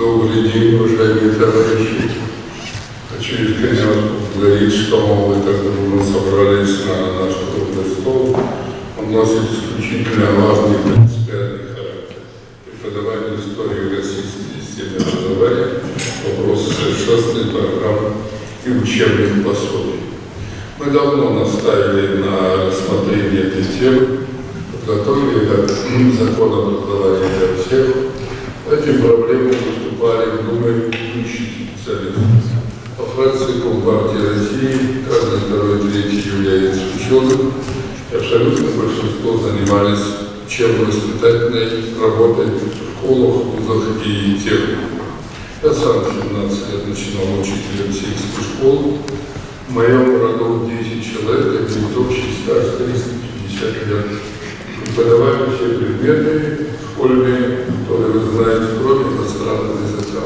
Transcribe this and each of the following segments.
Добрый день, уважаемые товарищи. Хочу искренне вас поблагодарить, что вы так дружно собрались на наш круглый стол. Он носит исключительно важный принципиальный характер. Преподавание истории российской системы образования, вопрос совершенствования программ и учебных пособий. Мы давно наставили на рассмотрение этой темы, подготовили закон образования для всех. Эти проблемы ведущие специалисты. По фракции Компартии России каждый второй третий является ученым, и абсолютно большинство занимались учебно-воспитательной работой в школах, вузах и техникумах. Я сам 17 лет начинал учителем сельской школы. В моем роду 10 человек, это общий стаж 350 лет. Преподавали все предметы школьные, которые вы знаете, кроме иностранного языка.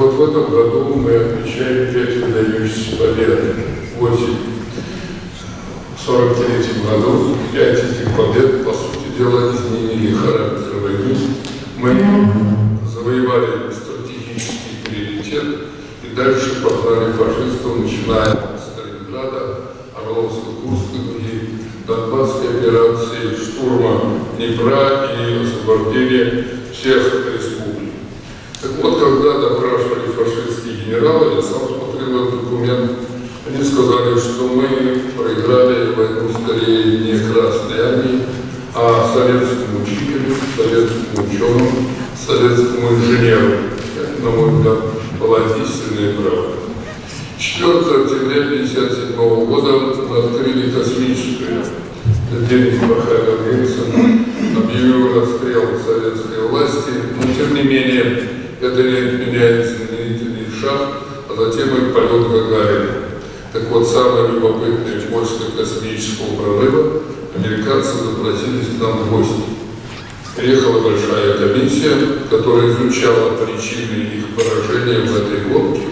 Вот, в этом году мы отмечаем 5 выдающихся побед. 8 в 43 году 5 этих побед, по сути дела, изменили характер войны. Мы завоевали стратегический приоритет и дальше погнали фашистов, начиная с Сталинграда, Орловской, Курской и Донбасской операции, штурма Днепра и освобождения всех республик. Так вот, когда допрашивали генералы, я сам смотрел этот документ, они сказали, что мы проиграли войну скорее не Красной Армии, а советскому учителю, советскому ученому, советскому инженеру. Это, на мой взгляд, была истинная правда. 4 октября 1957 года мы открыли космическое. Денис Михаил Ельцин объявил расстрел советской власти, но тем не менее это не отменяет знаменитый шаг, а затем и полет Гагарина. Так вот, самое любопытное после космического прорыва американцы запросились к нам в гости. Приехала большая комиссия, которая изучала причины их поражения в этой гонке.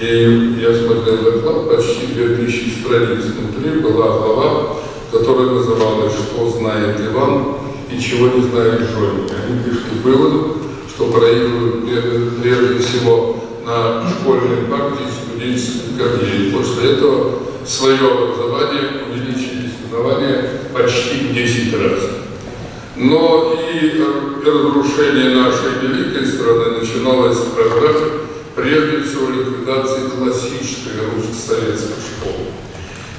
И я смотрел доклад, почти 2000 страниц. Внутри была глава, которая называлась «Что знает Иван и чего не знает Жорик». Они пришли к выводу, что проигрывают прежде всего на школьной партии студенческой карьере. После этого свое образование увеличили соревнования почти в 10 раз. Но и разрушение нашей великой страны начиналось с программы, прежде всего, ликвидации классической русско-советской школы.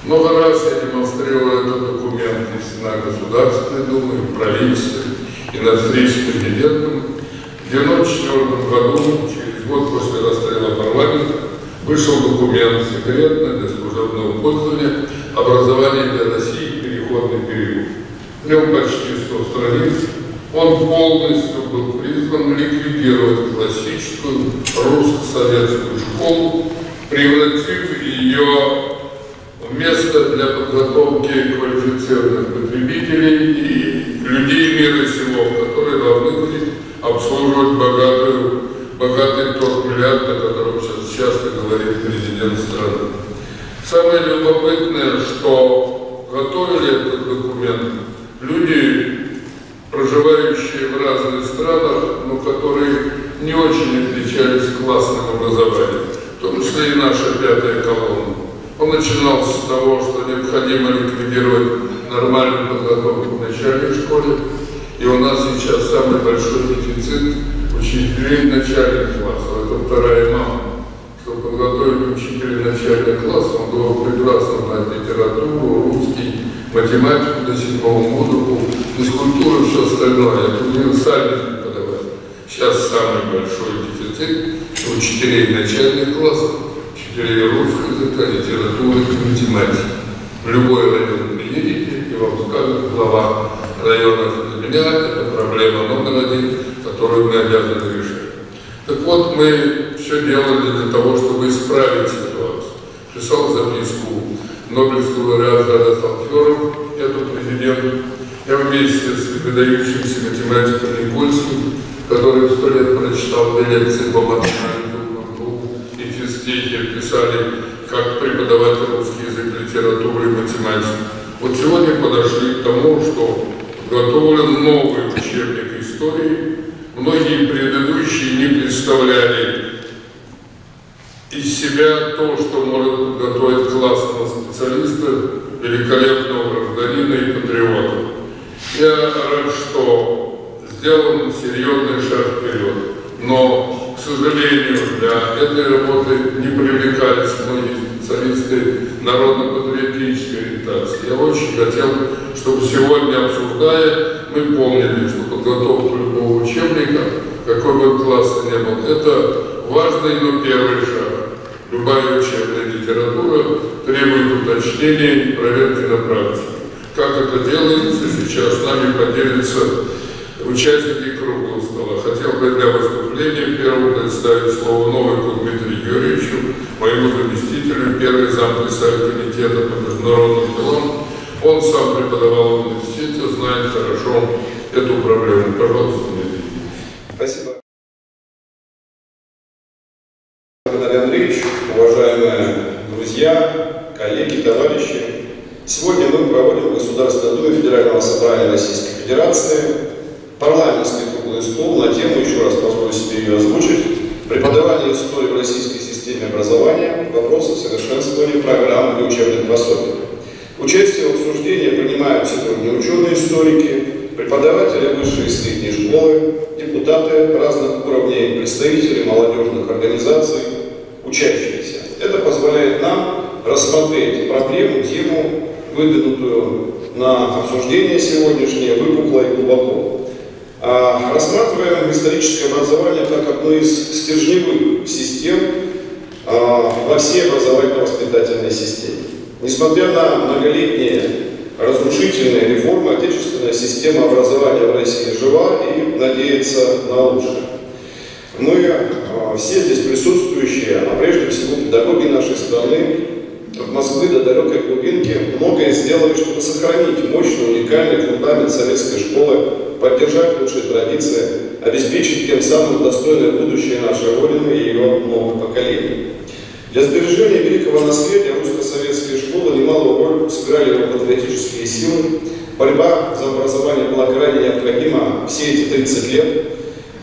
Много раз я демонстрировал этот документ и на Государственной Думе, и в правительстве, и на встрече с президентом. В 1994 году, через год после расстрела парламента, вышел документ секретный для служебного пользования «Образование для России. Переходный период». В нем почти Андреевич, уважаемые друзья, коллеги, товарищи, сегодня мы проводим в Государственной Думе Федерального собрания Российской Федерации парламентский круглый стол на тему, еще раз позволю себе ее озвучить, преподавание истории в российской системе образования, вопросы совершенствования программ и учебных пособий. Участие в обсуждении принимают сегодня ученые-историки, преподаватели высшей и средней школы, депутаты разных уровней, представители молодежных организаций, учащиеся. Это позволяет нам рассмотреть проблему, тему, выдвинутую на обсуждение сегодняшнее, выпукло и глубоко. А, рассматриваем историческое образование как одну из стержневых систем а, во всей образовательно-воспитательной системе. Несмотря на многолетние разрушительные реформы, отечественная система образования в России жива и надеется на лучшее. Мы э, все здесь присутствующие, а прежде всего педагоги нашей страны, от Москвы до далекой глубинки, многое сделали, чтобы сохранить мощный, уникальный фундамент советской школы, поддержать лучшие традиции, обеспечить тем самым достойное будущее нашей Родины и ее новых поколений. Для сбережения великого наследия русско-советские школы немалую роль сыграли его патриотические силы. Борьба за образование была крайне необходима все эти 30 лет.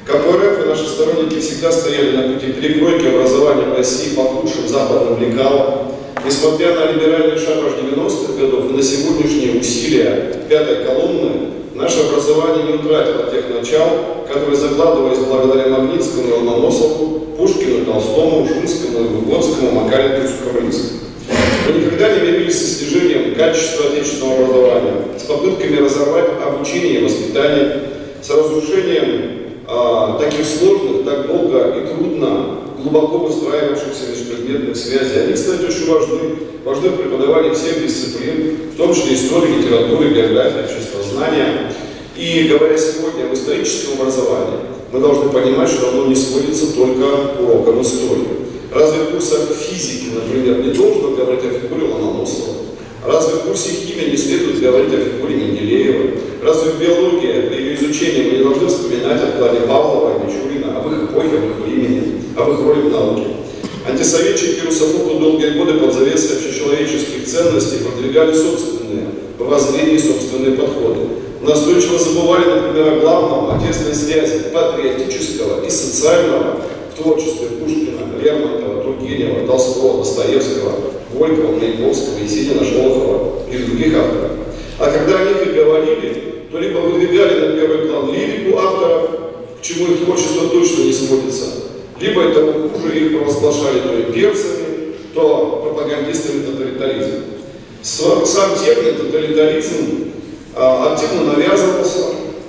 КПРФ и наши сторонники всегда стояли на пути перекройки образования в России по худшим западным лекалам. Несмотря на либеральный шаг 90-х годов и на сегодняшние усилия пятой колонны, наше образование не утратило тех начал, которые закладывались благодаря Магнитскому и Ломоносову, Пушкину, Толстому, Шунскому, Выгодскому, Макаренко, Сухомлинскому. Мы никогда не мирились с снижением качества отечественного образования, с попытками разорвать обучение и воспитание, с разрушением а, таких сложных, так долго и трудно, глубоко выстраивавшихся межпредметных связей. Они, кстати, очень важны. Важны в преподавании всех дисциплин, в том числе истории, литературы, географии, обществознания. И говоря сегодня об историческом образовании, мы должны понимать, что оно не сводится только к урокам истории. Разве в курсах физики, например, не должен говорить о фигуре Ломоносова? Разве в курсе химии не следует говорить о фигуре Менделеева? Разве в биологии, при ее изучении мы не должны вспоминать о вкладе Павлова и Мичурина, об их эпохе, об их времени, об их роли в науке? Антисоветчики русофобы долгие годы под завесой общечеловеческих ценностей продвигали собственные, по воззрении собственные подходы настойчиво забывали, например, о главном, о тесной связи патриотического и социального в творчестве Пушкина, Лермонтова, Тургенева, Толстого, Достоевского, Горького, Маяковского, Есенина, Шолохова и других авторов. А когда о них и говорили, то либо выдвигали на первый план лирику авторов, к чему их творчество точно не сводится, либо это хуже их провозглашали то перцами, то пропагандистами тоталитаризма. Сам термин тоталитаризм а, активно навязывался,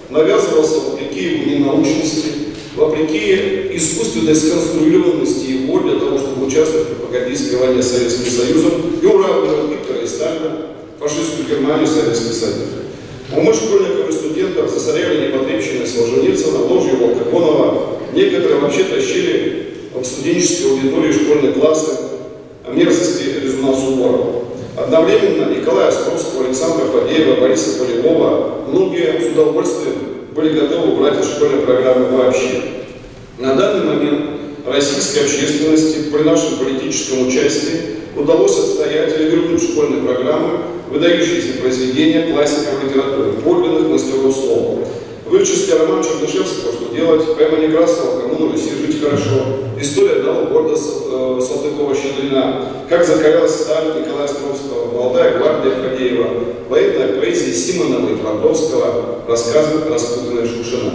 навязывался вопреки его ненаучности, вопреки искусственной сконструированности его для того, чтобы участвовать в пропагандистской войне с Советским Союзом и уравнивать Гитлера и Сталина, фашистскую Германию и Советский Союз. Умы школьников и студентов засоряли непотребщиной Солженицына, ложью Волкогонова. Некоторые вообще тащили в студенческие аудитории школьные классы мерзости Резуна Суворова. Одновременно Николая Островского, Александра Фадеева, Бориса Полевого многие с удовольствием были готовы убрать из школьной программы вообще. На данный момент российской общественности при нашем политическом участии удалось отстоять или вернуть школьные программы выдающиеся произведения классиков литературы, подлинных мастеров слова. В Вычесли роман Чернышевского, что делать, прямо Некрасова, кому на Руси жить хорошо, история одного города э, Салтыкова-Щедрина, как закалялась Сталин Николая Островского, молодая гвардия Фадеева, военная поэзия Симонова и Твардовского, рассказы распутанная Шушина.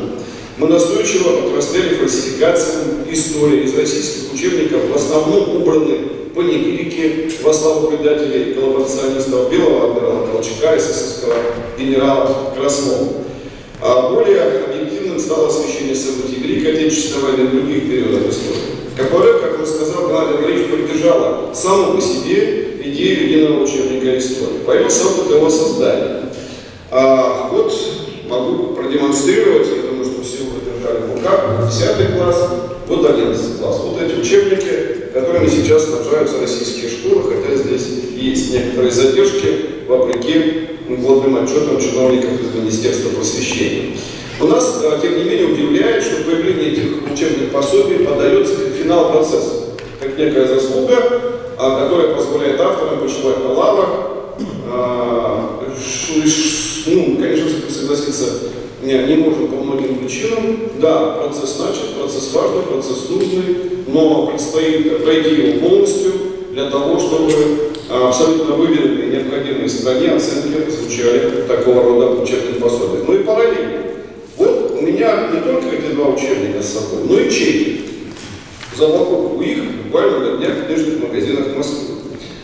Мы настойчиво противостояли фальсификациям истории из российских учебников, в основном убраны панигирики во славу предателей и коллаборационистов Белого адмирала Колчака, эсэсовского генерала Краснова. А более объективным стало освещение событий Великой Отечественной войны других периодов истории. КПРФ, как уже сказал Геннадий Андреевич, поддержала саму по себе идею единого учебника истории. Появился опыт его создания. А, вот могу продемонстрировать, в руках, 10 класс, вот 11 класс. Вот эти учебники, которыми сейчас снабжаются российские школы, хотя здесь есть некоторые задержки, вопреки годным отчетам чиновников из Министерства просвещения. У нас, э, тем не менее, удивляет, что появление этих учебных пособий подается как финал процесса, как некая заслуга, а, которая позволяет авторам почивать на лавах, а, ну, конечно, согласиться не, не можем по многим причинам. Да, процесс начат, процесс важный, процесс нужный, но предстоит пройти его полностью для того, чтобы а, абсолютно выверенные необходимые стране оценки звучали такого рода учебных пособий. Ну и параллельно. Вот у меня не только эти два учебника с собой, но и чеки. За покупку их буквально на днях в книжных магазинах Москвы.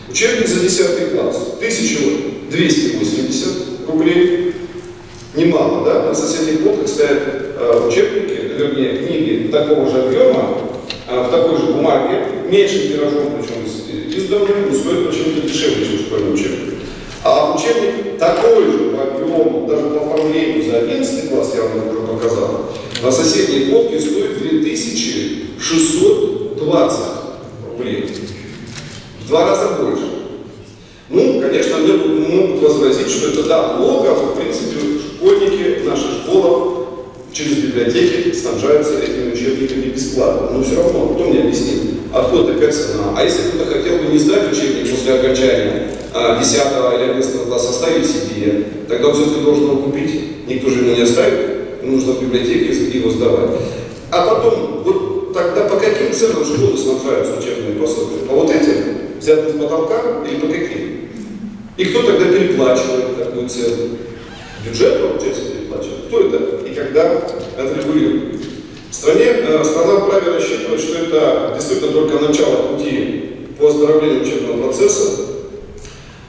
Учебник за 10 класс 1280 рублей. Немало, да? На соседних полках стоят э, учебники, вернее, книги такого же объема, э, в такой же бумаге, меньшим тиражом, причем изданные, но стоит почему-то дешевле, чем школьный учебник. А учебник такой же по объему, даже по оформлению за 11 класс, я вам уже показал, на соседней полке стоит 2620 рублей. В два раза больше. Ну, конечно, мне могут возразить, что это да, много, а в принципе школьники наших школах через библиотеки снабжаются этими учебниками бесплатно. Но все равно, кто мне объяснит, откуда такая цена? А если кто-то хотел бы не сдать учебник после окончания а, 10 или 11 класса, оставить себе, тогда он все-таки должен его купить. Никто же ему не оставит, нужно в библиотеке его сдавать. А потом, вот тогда по каким ценам школы снабжаются учебными пособиями? По вот этим, взятым с потолка или по каким? И кто тогда переплачивает такую цену? Бюджет, получается, переплачивает. Кто это и когда отрегулирует? В стране, э, страна вправе рассчитывать, что это действительно только начало пути по оздоровлению учебного процесса.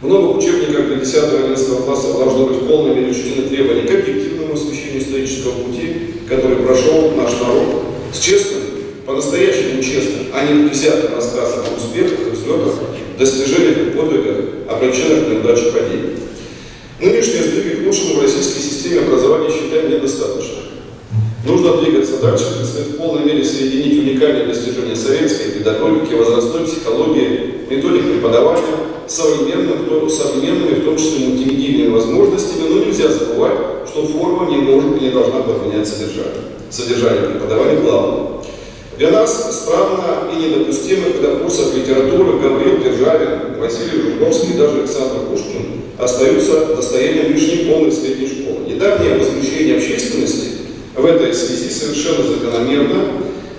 В новых учебниках для 10 и 11 класса должно быть в полной мере учтены требования к объективному освещению исторического пути, который прошел наш народ, с честным, по-настоящему честным, а не десятым рассказом о успехах взлетах, достижениях и подвигах, причинах неудачи падений. Нынешние сдвиги к лучшему в российской системе образования считаем недостаточно. Нужно двигаться дальше, предстоит в полной мере соединить уникальные достижения советской педагогики, возрастной психологии, методик преподавания современным, современными, в том числе мультимедийными возможностями, но нельзя забывать, что форма не может и не должна подменять содержание. Содержание преподавания главное. Для нас странно и недопустимо, когда в курсах литературы Гавриил Державин, Василий Жуковский и даже Александр Пушкин остаются достоянием лишь неполной средней школы. Недавнее возмущение общественности в этой связи совершенно закономерно.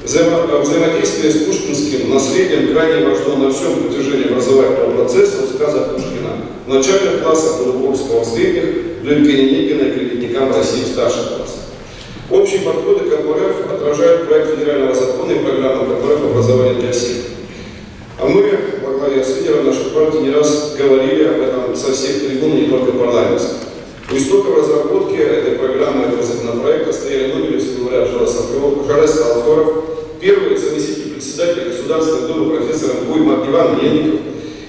Взаимо взаимодействие с пушкинским наследием крайне важно на всем протяжении образовательного процесса в сказах Пушкина в начальных классах, в средних, до Евгения Никина и клеветникам России старших классах. Общие подходы КПРФ отражают проект федерального закона и программы КПРФ «Образование для всех». А мы, во главе с лидером нашей партии, не раз говорили об этом со всех трибун, не только парламентских. У истоков разработки этой программы, этого законопроекта стояли Нобелевский лауреат Жарес Алфоров, первый заместитель председателя Государственной Думы профессор МГУ Иван Мельников,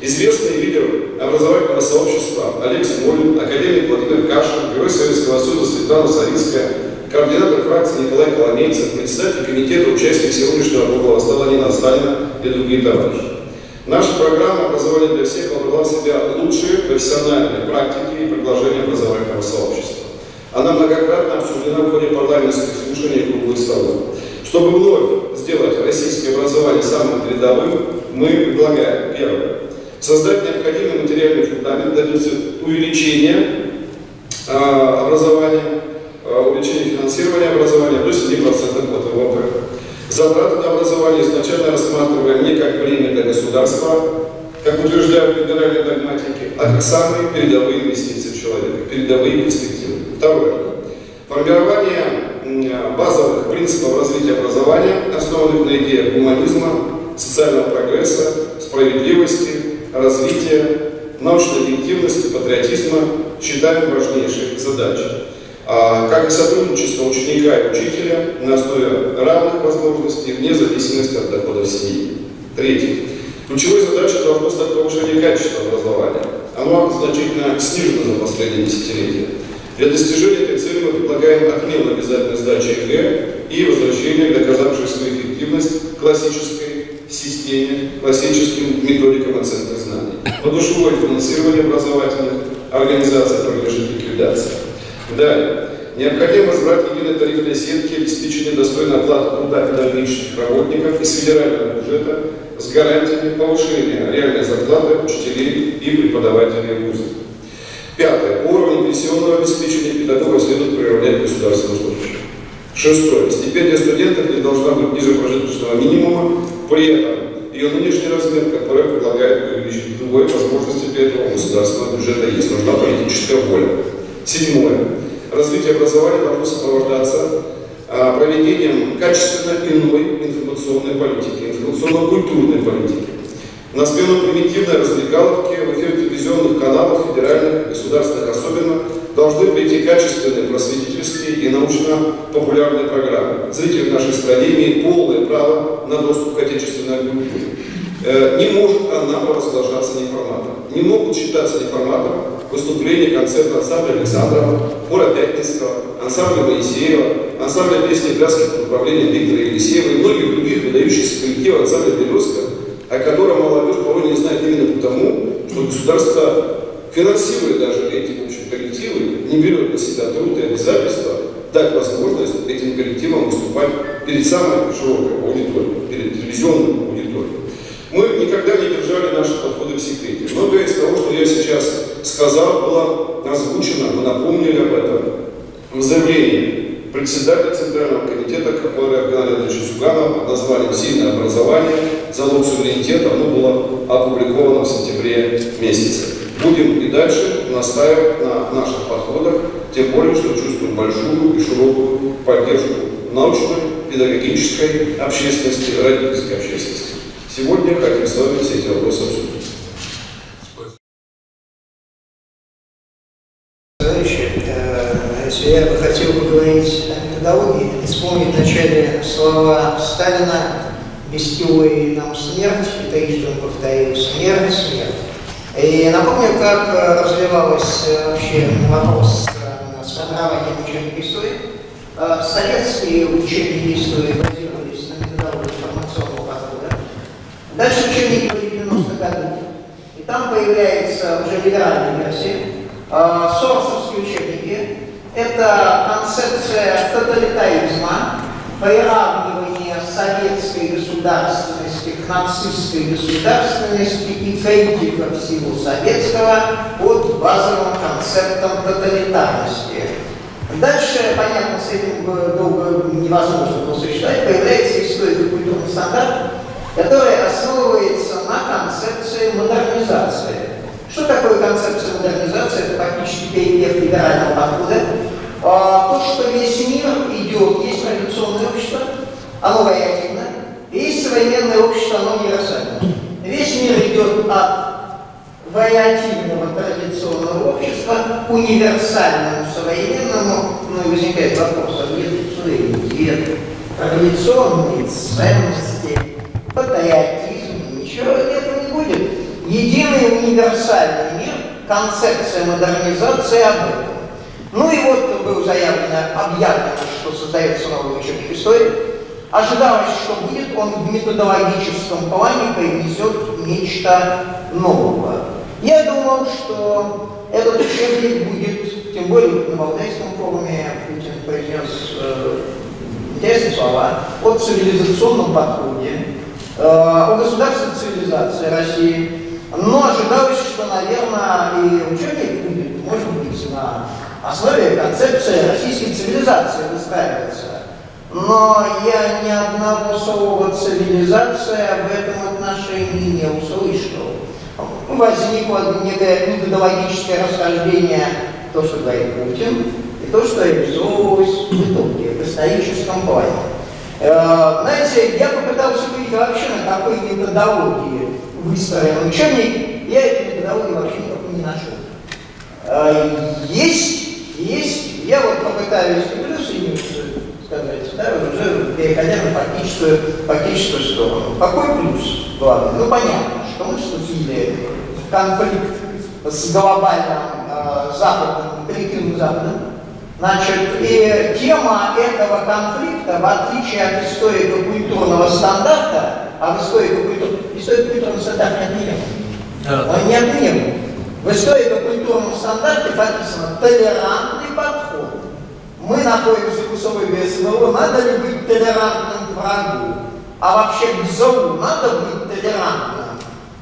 известный лидер образовательного сообщества Олег Смолин, академик Владимир Кашин, герой Советского Союза Светлана Савицкая, координатор фракции Николай Коломейцев, председатель комитета, участник сегодняшнего круглого стола Нина Сталина и другие товарищи. Наша программа «Образование для всех» вобрала в себя лучшие профессиональные практики и предложения образовательного сообщества. Она многократно обсуждена в ходе парламентских слушаний и круглых столов. Чтобы вновь сделать российское образование самым передовым, мы предлагаем, первое, создать необходимый материальный фундамент для увеличения э, образования, увеличение финансирования образования до 7% от ВВП. Затраты на образование изначально рассматриваем не как бремя для государства, как утверждают либеральные догматики, а как самые передовые инвестиции в человека, передовые перспективы. Второе. Формирование базовых принципов развития образования, основанных на идее гуманизма, социального прогресса, справедливости, развития, научной объективности, патриотизма считаем важнейшей задачей. А, как и сотрудничество ученика и учителя на основе равных возможностей вне зависимости от доходов семьи. Третье. Ключевой задачей должно стать повышение качества образования. Оно значительно снижено за последние десятилетия. Для достижения этой цели мы предлагаем отмену обязательной сдачи ЕГЭ и возвращение доказавшей свою эффективность классической системе, классическим методикам оценки знаний. Подушевое финансирование образовательных организаций подлежит ликвидации. Далее. Необходимо возврат единой тарифной сетки, обеспечение достойной оплаты труда педагогических работников из федерального бюджета с гарантиями повышения реальной зарплаты учителей и преподавателей вузов. Пятое. По уровню пенсионного обеспечения педагогов следует приравнять государственным служащим. Шестое. Стипендия студентов не должна быть ниже прожиточного минимума, при этом ее нынешний размер, который предлагает увеличить другой возможности для этого у государственного бюджета есть. Нужна политическая воля. Седьмое. Развитие образования должно сопровождаться а, проведением качественно иной информационной политики, информационно-культурной политики. На смену примитивной развлекаловки в эфире телевизионных каналов, федеральных, государственных особенно, должны прийти качественные просветительские и научно-популярные программы. Зритель в нашей стране имеет полное право на доступ к отечественной культуре. Э, не может она провозглашаться неформатом. Не могут считаться неформатом выступления концерта ансамбля Александрова, хора Пятницкого, ансамбля Моисеева, ансамбля песни пляски под управлением Виктора Елисеева и многих других выдающихся коллективов ансамбля Березка, о котором молодежь порой не знает именно потому, что государство финансирует даже эти в общем, коллективы, не берет на себя труд и обязательства дать возможность этим коллективам выступать перед самой широкой аудиторией, перед аудиторией. Мы никогда не держали наши подходы в секрете. Многое из того, что я сейчас сказал, было озвучено, мы напомнили об этом в заявлении председателя Центрального комитета КПРФ Геннадия Ильича Зюганова под названием «Сильное образование. Залог суверенитета». Оно было опубликовано в сентябре месяце. Будем и дальше настаивать на наших подходах, тем более, что чувствуем большую и широкую поддержку научной, педагогической общественности, родительской общественности. Сегодня хотим с вами все эти вопросы обсудить. я бы хотел поговорить о методологии, вспомнить вначале слова Сталина «Вестевой нам смерть», и трижды он повторил «смерть, смерть». И напомню, как развивалась вообще вопрос с формированием учебной истории. Советские учебники истории базировались на методологии. Дальше учебники были 90-х годов. И там появляется уже либеральная версия. Сорсовские учебники это концепция тоталитаризма, приравнивание советской государственности к нацистской государственности и критика всего советского под базовым концептом тоталитарности. Дальше, понятно, с этим долго невозможно было существовать, появляется историко-культурный стандарт, который основывается на концепции модернизации. Что такое концепция модернизации? Это практически перепев либерального подхода. А, то, что весь мир идет, есть традиционное общество, оно вариативно, есть современное общество, оно универсальное. Весь мир идет от вариативного традиционного общества к универсальному современному, ну и возникает вопрос, а где суверенитет, традиционные ценности, патриотизм, ничего этого не будет единый универсальный мир, концепция модернизации об этом. Ну и вот было заявлено, объявлено, что создается новый учебник истории. Ожидалось, что будет, он в методологическом плане принесет нечто нового. Я думал, что этот учебник будет, тем более на Валдайском форуме Путин произнес э, интересные слова о цивилизационном подходе, о государственной цивилизации России, но ожидалось, что, наверное, и учебник будет, может быть, на основе концепции российской цивилизации выстраивается. Но я ни одного слова цивилизация в этом отношении не услышал. Возникло некое методологическое расхождение, то, что говорит Путин, и то, что реализовывалось в итоге, в историческом плане. Э, знаете, я попытался увидеть вообще, на какой методологии выстроен учебник, я этой методологии вообще никакой не нашел. Э, есть, есть, я вот попытаюсь плюсы, сказать, да, уже переходя на фактическую, фактическую сторону. Какой плюс главный? Ну, понятно, что мы вступили в конфликт с глобальным э, западным, коллективным западом, Значит, и тема этого конфликта, в отличие от историко-культурного стандарта, а в историко-культурном историко стандарт не отменен. Он не отменен. В историко-культурном стандарте написано толерантный подход. Мы находимся в условиях СВО, надо ли быть толерантным к врагу? А вообще к зову надо быть толерантным?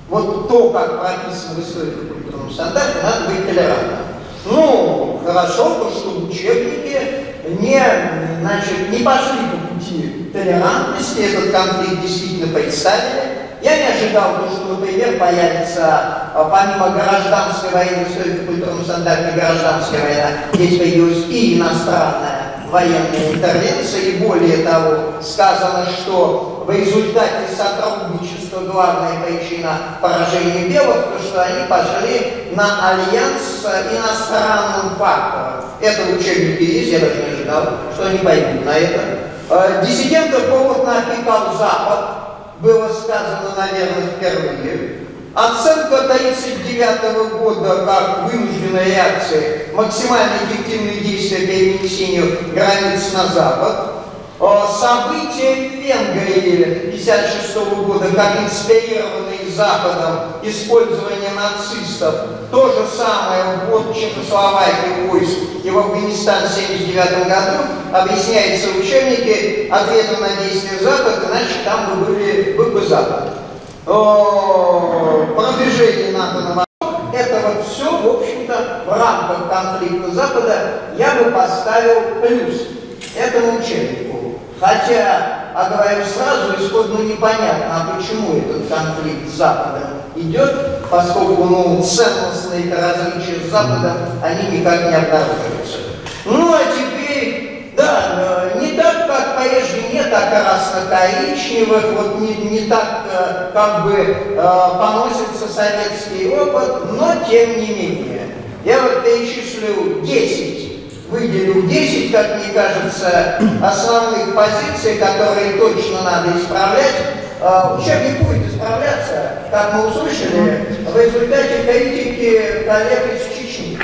Вот то, как прописано в историко-культурном стандарте, надо быть толерантным. Ну, хорошо, то, что учебники не, значит, не пошли по пути толерантности, этот конфликт действительно представили. Я не ожидал, то, что, например, появится, а, помимо гражданской войны, в историко-культурном стандарте гражданская война, здесь появилась и иностранная военная интервенция, и более того, сказано, что в результате сотрудничества главная причина поражения белых, то что они пошли на альянс с иностранным фактором. Это в учебнике есть, я даже не ожидал, что они пойдут на это. Э, диссидентов плотно опекал Запад, было сказано, наверное, впервые. Оценка 1939 года как вынужденная реакция, максимально эффективные действия по перенесению границ на Запад. События Венгрии 1956 года, как инспирированные Западом использование нацистов, то же самое ввод Чехословакии войск. И в Афганистан в 1979 году объясняется в учебнике ответом на действия Запада, иначе там бы были, был бы Запад продвижение НАТО на восток, это вот все, в общем-то, в рамках конфликта Запада я бы поставил плюс этому учебнику. Хотя, а говорю сразу, исходно непонятно, а почему этот конфликт с Западом идет, поскольку ну, ценностные различия с Западом, они никак не обнаруживаются. Ну, а теперь, да, не так, как прежде, не так красно-коричневых, вот не, не так, э, как бы, э, поносится советский опыт, но тем не менее. Я вот перечислю 10, выделю 10, как мне кажется, основных позиций, которые точно надо исправлять. Э, учебник будет исправляться, как мы услышали, в результате критики коллег из Чечни.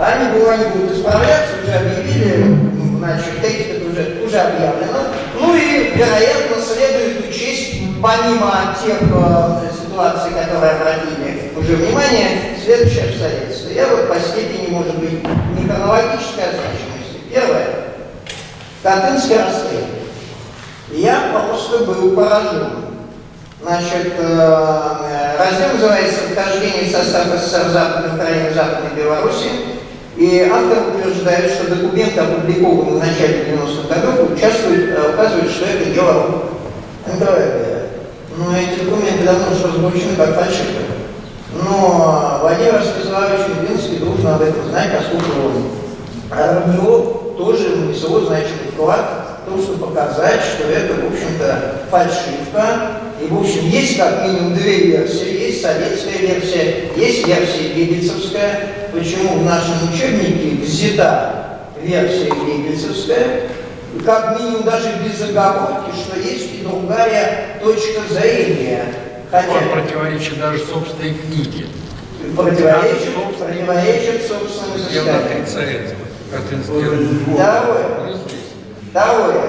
Они, они будут исправляться, уже объявили, значит, текст уже, уже объявлено. Ну и, вероятно, следует учесть, помимо тех э, ситуаций, которые обратили уже внимание, следующее обстоятельство. Я вот по степени, может быть, не хронологической значимости. Первое. Катынский расстрел. Я просто был поражен. Значит, э, раздел называется «Вхождение в состав СССР Западной Украины и Западной Беларуси». И автор утверждает, что документы, опубликованные в начале 90-х годов, участвуют, э, указывают, что это дело НКВД. Но эти документы давно уже разоблачены как фальшивые. Но Владимир Ростиславович Мединский должен об этом знать, поскольку он а у него тоже внесло значимый вклад в том, чтобы показать, что это, в общем-то, фальшивка. И, в общем, есть как минимум две версии. Есть советская версия, есть версия геббельсовская. Почему в нашем учебнике взята версия геббельсовская, как минимум даже без оговорки, что есть и другая точка зрения. Хотя... Он противоречит даже собственной книге. Противоречит, противоречит собственному состоянию. Второе. Второе.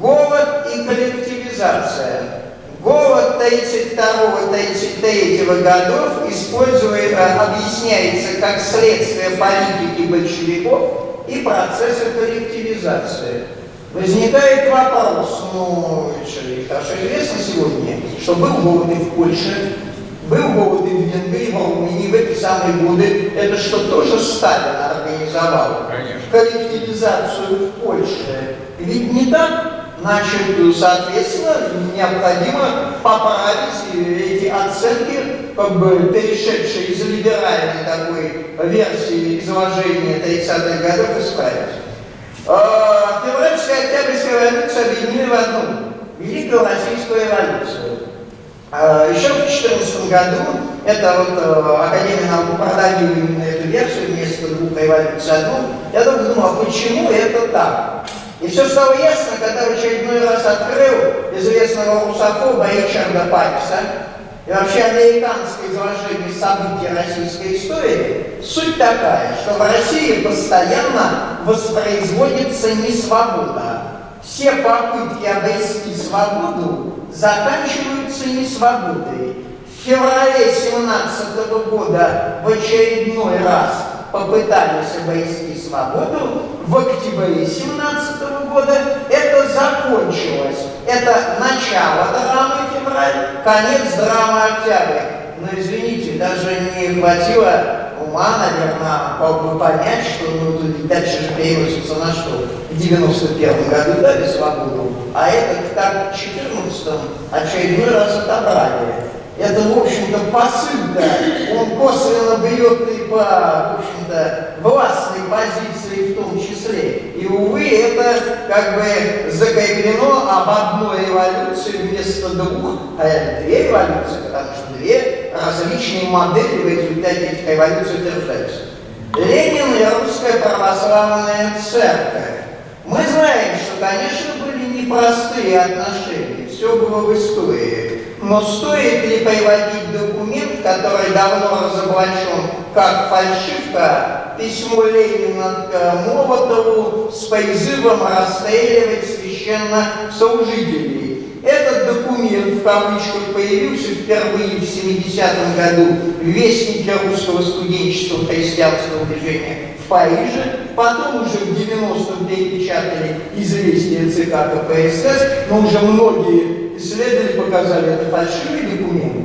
Голод и коллективизация. Голод 32-33 годов использует, э, объясняется как следствие политики большевиков и процесса коллективизации. Возникает вопрос, ну, хорошо известно сегодня, что был голод и в Польше, был голод и в Венгрии, в Румынии в эти самые годы. Это что тоже Сталин организовал Конечно. коллективизацию в Польше. Ведь не так? Значит, соответственно, необходимо поправить эти оценки, как бы перешедшие из либеральной такой версии изложения 30-х годов, исправить. Февральская Октябрьская революция объединили в одну – Великую Российскую революцию. А, Еще в 2014 году, это вот э, Академия наук продавила именно эту версию вместо двух революций одну, я долго думал, а почему это так? И все стало ясно, когда в очередной раз открыл известного русофоба Ричарда Пайпса и вообще американское изложение событий российской истории. Суть такая, что в России постоянно воспроизводится несвобода. Все попытки обрести свободу заканчиваются несвободой. В феврале 17 года в очередной раз попытались обрести свободу, в октябре 17 года это закончилось. Это начало драмы февраль, конец драмы октябрь. Но извините, даже не хватило ума, наверное, по- понять, что ну, дальше же переносится на что? В 91 году дали свободу, а этот так в 14 очередной раз отобрали. Это, в общем-то, посыл-то, он косвенно бьет и по, в общем-то, властной позиции в том числе. И, увы, это как бы закреплено об одной революции вместо двух, а это две революции, потому что две различные модели в результате этих революций утверждаются. Ленин и Русская Православная Церковь. Мы знаем, что, конечно, были непростые отношения, все было в истории. Но стоит ли приводить документ, который давно разоблачен как фальшивка, письмо Ленина к Молотову с призывом расстреливать священнослужителей? Этот документ в кавычках появился впервые в 70-м году в Вестнике русского студенчества христианского движения Париже, потом уже в 90-м перепечатали известия ЦК КПСС, но уже многие исследователи показали это фальшивый документ.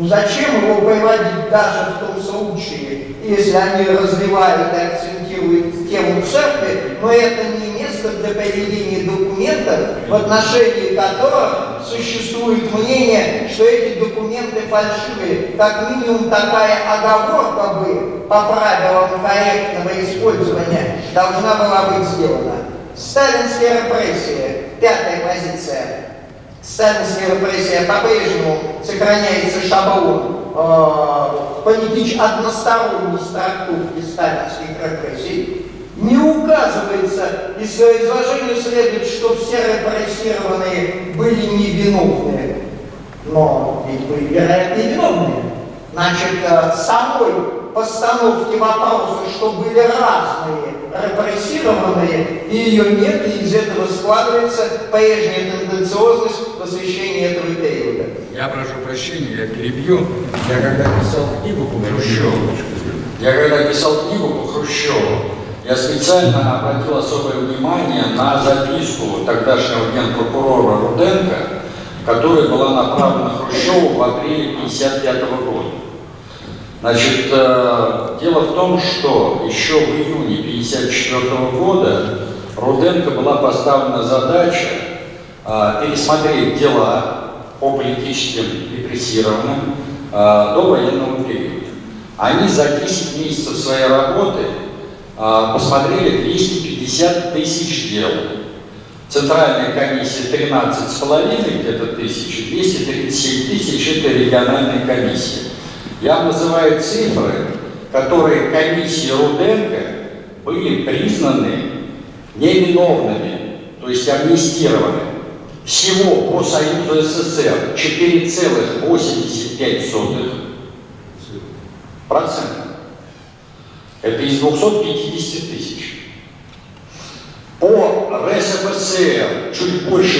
Ну зачем его приводить даже в том случае, если они развивают и акцентируют тему церкви, но это не место для приведения документов, в отношении которых существует мнение, что эти документы фальшивые. Как минимум такая оговорка бы по правилам корректного использования должна была быть сделана. Сталинская репрессия, пятая позиция. Сталинская репрессия по-прежнему сохраняется шаблон э, политич односторонней трактовки сталинских репрессий. Не указывается, из изложения следует, что все репрессированные были невиновны, но ведь были, вероятно, виновные. Значит, э, самой постановки вопроса, что были разные репрессированные, и ее нет, и из этого складывается прежняя тенденциозность посвящения этого периода. Я прошу прощения, я перебью. Я когда писал книгу по Хрущеву, я когда писал книгу по Хрущеву, я специально обратил особое внимание на записку тогдашнего генпрокурора Руденко, которая была направлена Хрущеву в апреле 1955 года. Значит, э, дело в том, что еще в июне 1954 года Руденко была поставлена задача э, пересмотреть дела по политическим репрессированным э, до военного периода. Они за 10 месяцев своей работы э, посмотрели 250 тысяч дел. Центральная комиссия 13,5 где-то тысяч, 237 тысяч это региональная комиссия. Я называю цифры, которые комиссии Руденко были признаны невиновными, то есть амнистированы. Всего по Союзу СССР 4,85 процента. Это из 250 тысяч. По РСФСР чуть больше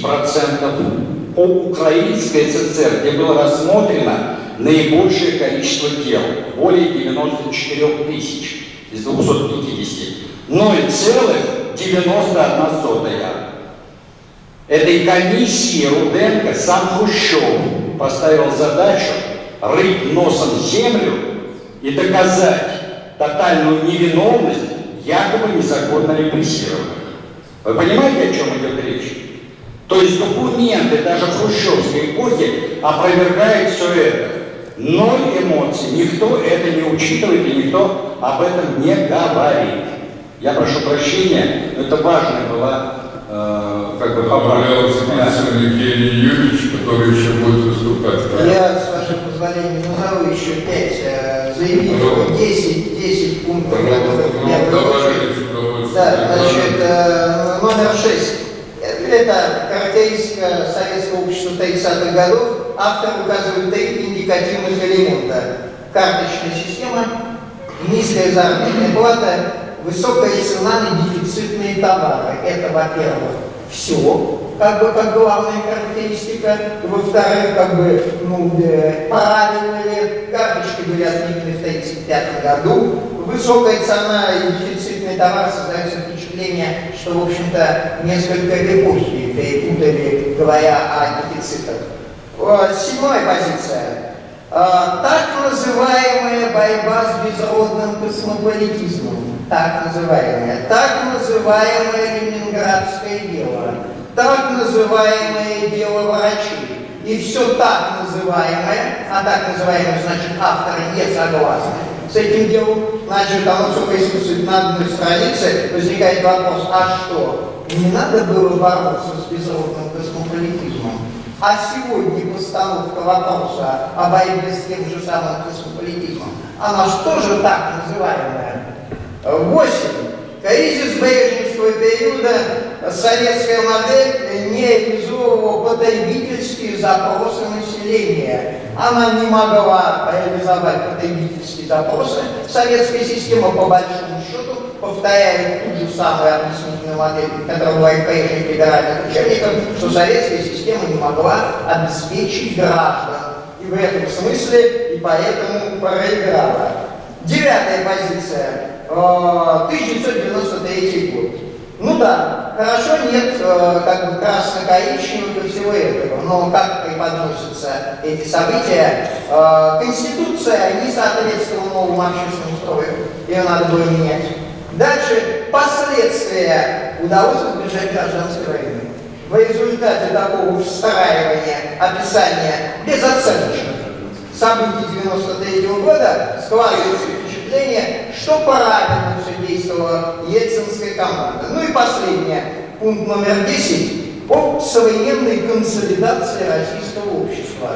5%. По Украинской ССР, где было рассмотрено наибольшее количество дел, более 94 тысяч из 250. 0,91. Этой комиссии Руденко сам Хрущев поставил задачу рыть носом землю и доказать, тотальную невиновность якобы незаконно репрессированных. Вы понимаете, о чем идет речь? То есть документы даже хрущевской эпохи опровергают все это. Ноль эмоций, никто это не учитывает и никто об этом не говорит. Я прошу прощения, но это важная была э, как бы поправка. Появился Евгений Юрьевич, который еще будет выступать. Я, с вашего позволения, назову еще пять э, заявителей, 10, 10 пунктов, которые я Ну, предложил. давайте с удовольствием. Да, значит, э, номер шесть. Это характеристика советского общества 30-х годов. Автор указывает три индикативных элемента. Карточная система, низкая заработная плата, высокая цена на дефицитные товары. Это, во-первых, все, как бы как главная характеристика. Во-вторых, как бы, ну, э, правильно ли карточки были отменены в 1935 году. Высокая цена и дефицитный товар создается впечатление, что, в общем-то, несколько эпохи перепутали, говоря о дефицитах. Э, Седьмая позиция. А, Так называемая борьба с безродным космополитизмом, так называемая, так называемое ленинградское дело, так называемое дело врачей. И все так называемое, а так называемое значит авторы не согласны с этим делом, оно все присутствует на одной странице, возникает вопрос, а что, не надо было бороться с безродным космополитизмом? А сегодня постановка вопроса о борьбе с тем же самым космополитизмом, она же тоже так называемая. Восемь. Кризис брежневского периода советская модель не реализовывала потребительские запросы населения. Она не могла реализовать потребительские запросы. Советская система, по большому счету, повторяет ту же самую объяснительную модель, которая была и в прежних федеральных учебниках, что советская система не могла обеспечить граждан. И в этом смысле, и поэтому проиграла. Девятая позиция. Э, 1993 год. Ну да, хорошо нет э, как бы красно-коричневого и всего этого, но как преподносятся эти события, э, Конституция не соответствовала новому общественному строю, ее надо было менять. Дальше последствия удалось избежать гражданской войны. В результате такого встраивания описания безоценочных событий 93 года складывается впечатление, что правильно все действовала ельцинская команда. Ну и последнее, пункт номер 10 о современной консолидации российского общества.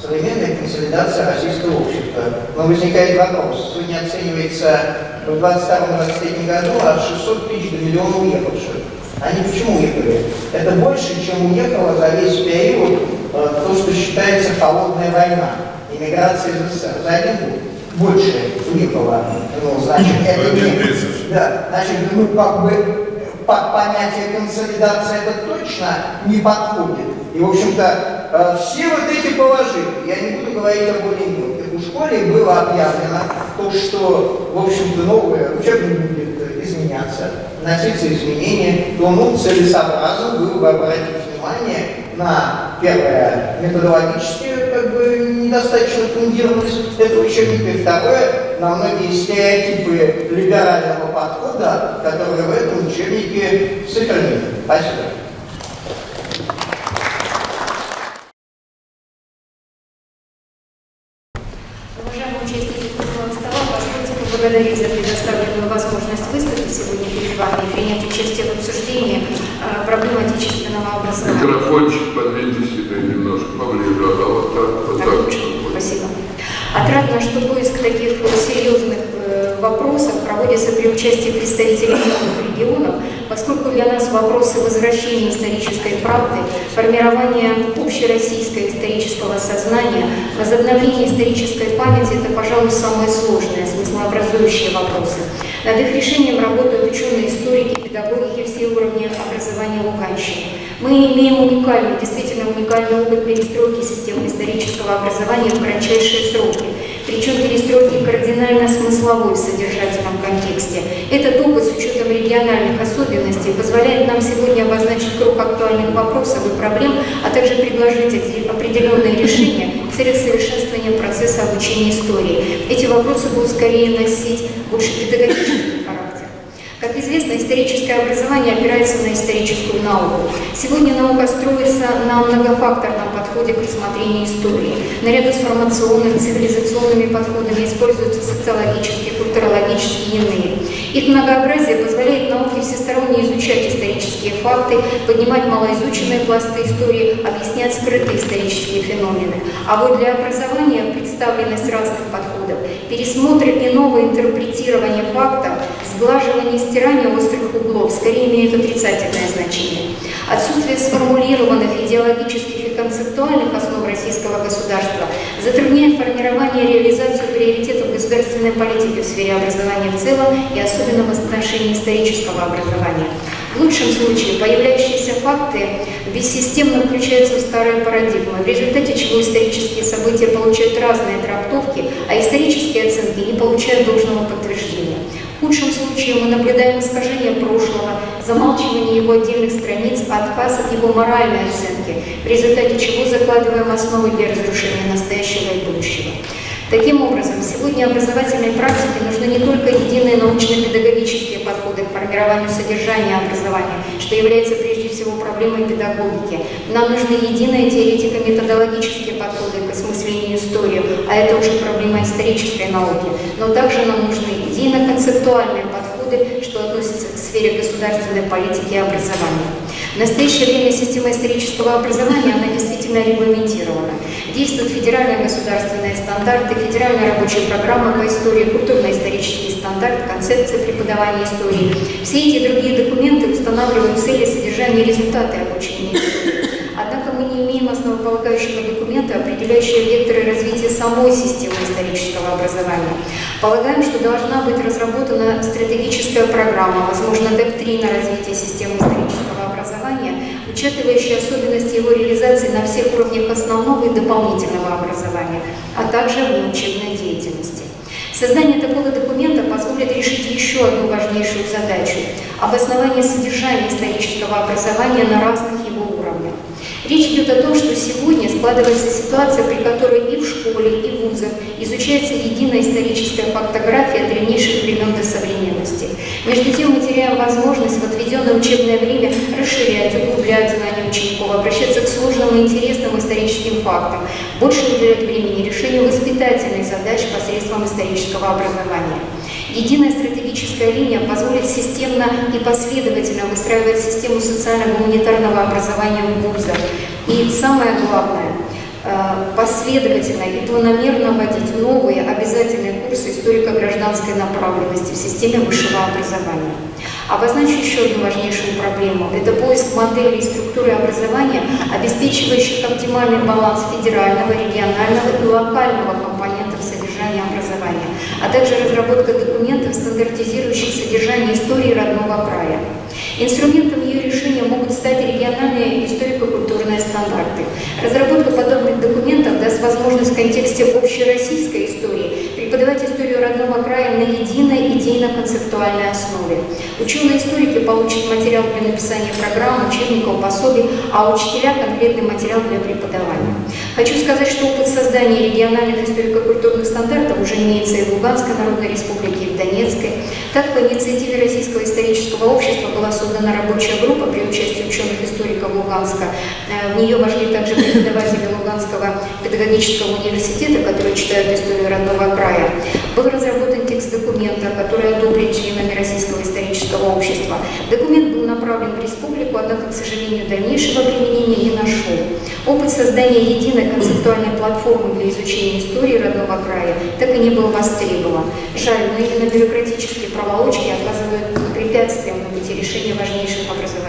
Современная консолидация российского общества. Но возникает вопрос, сегодня оценивается в 22-23 году от 600 тысяч до миллиона уехавших. Они почему уехали? Это больше, чем уехало за весь период э, то, что считается холодная война. Иммиграция из СССР за один год. Больше уехало. Ну, значит, это не... Да, значит, ну, как бы под понятие консолидация это точно не подходит. И, в общем-то, э, все вот эти положения, я не буду говорить о более мелких, у школе было объявлено то, что, в общем-то, новое учебник будет изменяться, вноситься изменения, то, ну, целесообразно было бы обратить внимание на, первое, методологические, как бы, недостаточно фундированность этого учебника, и второе, на многие стереотипы либерального подхода, которые в этом учебнике сохранены. Спасибо. Уважаемые участники стола, позвольте поблагодарить за предоставленную возможность выступить сегодня перед вами и принять участие в обсуждении э, проблем отечественного образования. Микрофончик подвиньте себе немножко поближе, а вот так, вот Так так. Спасибо. Отрадно, что поиск таких серьезных э, вопросов проводится при участии представителей разных регионов, поскольку для нас вопросы возвращения исторической правды, формирования общероссийского исторического сознания, возобновления исторической памяти – это, пожалуй, самые сложные, смыслообразующие вопросы. Над их решением работают ученые, историки, педагоги все уровни образования Луганщины. Мы имеем уникальный, действительно уникальный опыт перестройки системы исторического образования в кратчайшие сроки. Причем перестройки кардинально смысловой в содержательном контексте. Этот опыт с учетом региональных особенностей позволяет нам сегодня обозначить круг актуальных вопросов и проблем, а также предложить определенные решения, в целях совершенствования процесса обучения истории. Эти вопросы будут скорее носить больше педагогический известно, историческое образование опирается на историческую науку. Сегодня наука строится на многофакторном подходе к рассмотрению истории. Наряду с формационными, цивилизационными подходами используются социологические, культурологические и иные. Их многообразие позволяет науке всесторонне изучать исторические факты, поднимать малоизученные пласты истории, объяснять скрытые исторические феномены. А вот для образования представленность разных подходов, пересмотр и новое интерпретирование фактов, сглаживание и стирание острых углов скорее имеют отрицательное значение. Отсутствие сформулированных идеологических и концептуальных основ российского государства затрудняет формирование и реализацию приоритетов государственной политики в сфере образования в целом и особенно в отношении исторического образования. В лучшем случае появляющиеся факты бессистемно включаются в старые парадигмы, в результате чего исторические события получают разные трактовки, а исторические оценки не получают должного подтверждения. В худшем случае мы наблюдаем искажение прошлого, замалчивание его отдельных страниц, отказ от его моральной оценки, в результате чего закладываем основы для разрушения настоящего и будущего. Таким образом, сегодня образовательной практике нужны не только единые научно-педагогические подходы к формированию содержания образования, что является прежде всего проблемой педагогики. Нам нужны единые теоретико-методологические подходы к осмыслению истории, а это уже проблема исторической науки. Но также нам нужны идейно-концептуальные подходы, что относится к сфере государственной политики и образования. В настоящее время система исторического образования, она действительно регламентирована. Действуют федеральные государственные стандарты, федеральная рабочая программа по истории, культурно-исторический стандарт, концепция преподавания истории. Все эти другие документы устанавливают цели, содержание и результаты обучения. Однако мы не имеем основополагающего документа, определяющего векторы развития самой системы исторического образования. Полагаем, что должна быть разработана стратегическая программа, возможно, доктрина развития системы исторического учитывающая особенности его реализации на всех уровнях основного и дополнительного образования, а также внеучебной деятельности. Создание такого документа позволит решить еще одну важнейшую задачу – обоснование содержания исторического образования на разных. Речь идет о том, что сегодня складывается ситуация, при которой и в школе, и в вузах изучается единая историческая фактография древнейших времен до современности. Между тем мы теряем возможность в отведенное учебное время расширять, углублять знания учеников, обращаться к сложным и интересным историческим фактам, больше уделять времени решению воспитательных задач посредством исторического образования. Единая стратегическая линия позволит системно и последовательно выстраивать систему социально-гуманитарного образования в вузах. И самое главное, э, последовательно и планомерно вводить новые обязательные курсы историко-гражданской направленности в системе высшего образования. Обозначу еще одну важнейшую проблему. Это поиск модели и структуры образования, обеспечивающих оптимальный баланс федерального, регионального и локального образования, а также разработка документов, стандартизирующих содержание истории родного края. Инструментом ее решения могут стать региональные историко-культурные стандарты. Разработка подобных документов даст возможность в контексте общероссийской истории преподавать историю родного края на единой идейно-концептуальной основе. Ученые-историки получат материал для написания программ, учебников, пособий, а учителя – конкретный материал для преподавания. Хочу сказать, что опыт создания региональных историко-культурных стандартов уже имеется и в Луганской Народной Республике, и в Донецкой. Так, по инициативе Российского исторического общества была создана рабочая группа при участии ученых-историков Луганска. Э, в нее вошли также преподаватели Луганского педагогического университета, которые читают историю родного края. Был разработан текст документа, который одобрен членами Российского исторического общества. Документ был направлен в республику, однако, к сожалению, дальнейшего применения не нашел. Опыт создания единой концептуальной платформы для изучения истории родного края так и не был востребован. Жаль, но именно бюрократические проволочки оказывают препятствием на пути решения важнейших образовательных.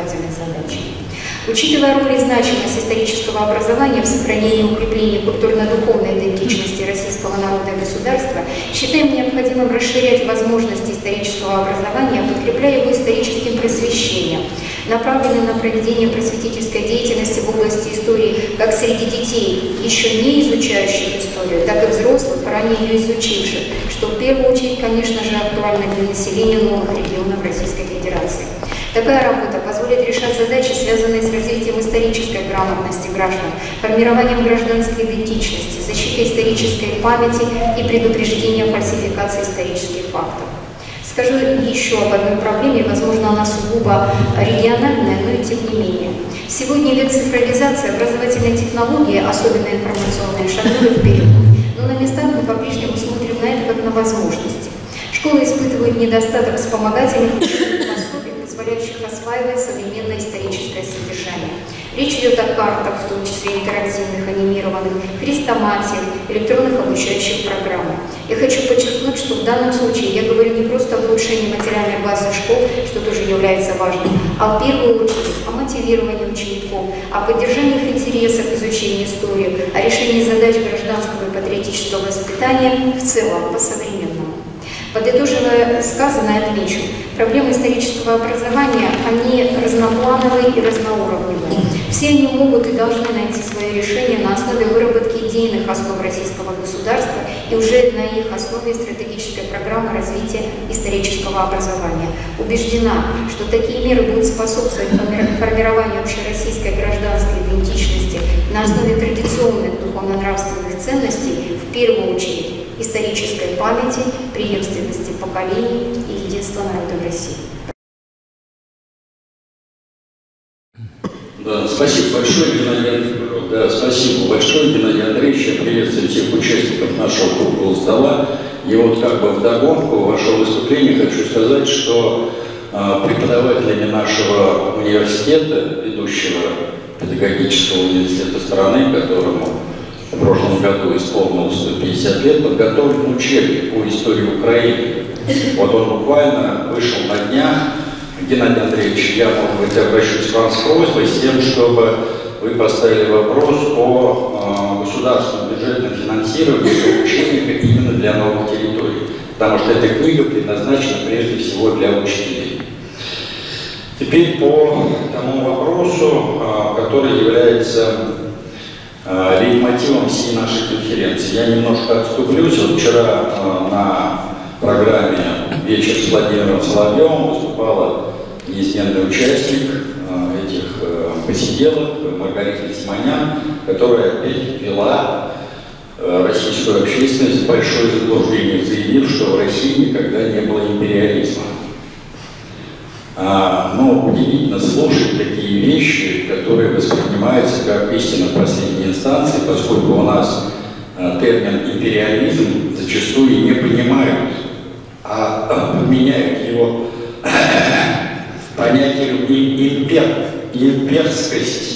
Учитывая роль и значимость исторического образования в сохранении и укреплении культурно-духовной идентичности российского народа и государства, считаем необходимым расширять возможности исторического образования, подкрепляя его историческим просвещением, направленным на проведение просветительской деятельности в области истории как среди детей, еще не изучающих историю, так и взрослых, ранее ее изучивших, что в первую очередь, конечно же, актуально для населения новых регионов Российской Федерации. Такая работа позволит решать задачи, связанные с развитием исторической грамотности граждан, формированием гражданской идентичности, защитой исторической памяти и предупреждением фальсификации исторических фактов. Скажу еще об одной проблеме, возможно, она сугубо региональная, но и тем не менее. Сегодня век цифровизации, образовательной технологии, особенно информационные, шагнули вперед. Но на местах мы по-прежнему смотрим на это как на возможности. Школы испытывают недостаток вспомогательных пособий, позволяющих осваивать современное историческое содержание. Речь идет о картах, в том числе интерактивных, анимированных, хрестоматиях, электронных обучающих программах. Я хочу подчеркнуть, что в данном случае я говорю не просто о улучшении материальной базы школ, что тоже является важным, а в первую очередь о мотивировании учеников, о поддержании их интереса к изучению истории, о решении задач гражданского и патриотического воспитания в целом, по-современному. Подытоживая сказанное, отмечу, проблемы исторического образования, они разноплановые и разноуровневые. Все они могут и должны найти свое решение на основе выработки идейных основ российского государства и уже на их основе стратегической программы развития исторического образования. Убеждена, что такие меры будут способствовать формированию общероссийской гражданской идентичности на основе традиционных духовно-нравственных ценностей, в первую очередь исторической памяти, преемственности поколений и единства народа России. Да, спасибо большое, Геннадий. Да, спасибо большое, Геннадий Андреевич. Я приветствую всех участников нашего круглого стола. И вот как бы вдогонку вашего выступления хочу сказать, что э, преподавателями нашего университета, ведущего педагогического университета страны, которому в прошлом году исполнилось 150 лет, подготовлен учебник по истории Украины. Вот он буквально вышел на днях Геннадий Андреевич, я, может быть, обращусь к вам с просьбой с тем, чтобы вы поставили вопрос о э, государственном бюджетном финансировании учебника именно для новых территорий. Потому что эта книга предназначена прежде всего для учителей. Теперь по тому вопросу, э, который является лейтмотивом всей нашей конференции. Я немножко отступлюсь. Вот вчера э, на программе «Вечер с Владимиром Соловьевым» выступала неизменный участник э, этих э, посиделок Маргарита Симонян, которая опять вела э, российскую общественность в большое заблуждение, заявив, что в России никогда не было империализма. А, но удивительно слушать такие вещи, которые воспринимаются как истина последней инстанции, поскольку у нас термин империализм зачастую не понимают, а подменяют его понятием импер, имперскость.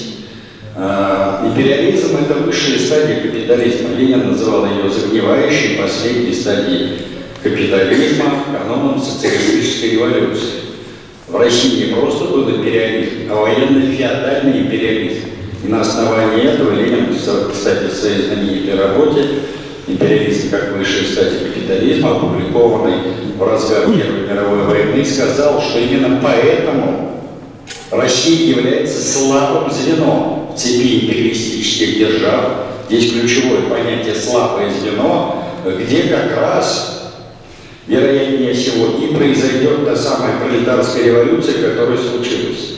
А, империализм – это высшая стадия капитализма. Ленин называл ее загнивающей последней стадией капитализма, каноном социалистической революции. В России не просто был империализм, а военно-феодальный империализм. И на основании этого Ленин, кстати, в своей знаменитой работе «Империализм как высшая стадия капитализма», опубликованной в разгар Первой мировой войны, сказал, что именно поэтому Россия является слабым звеном в цепи империалистических держав. Здесь ключевое понятие «слабое звено», где как раз, вероятнее всего, и произойдет та самая пролетарская революция, которая случилась.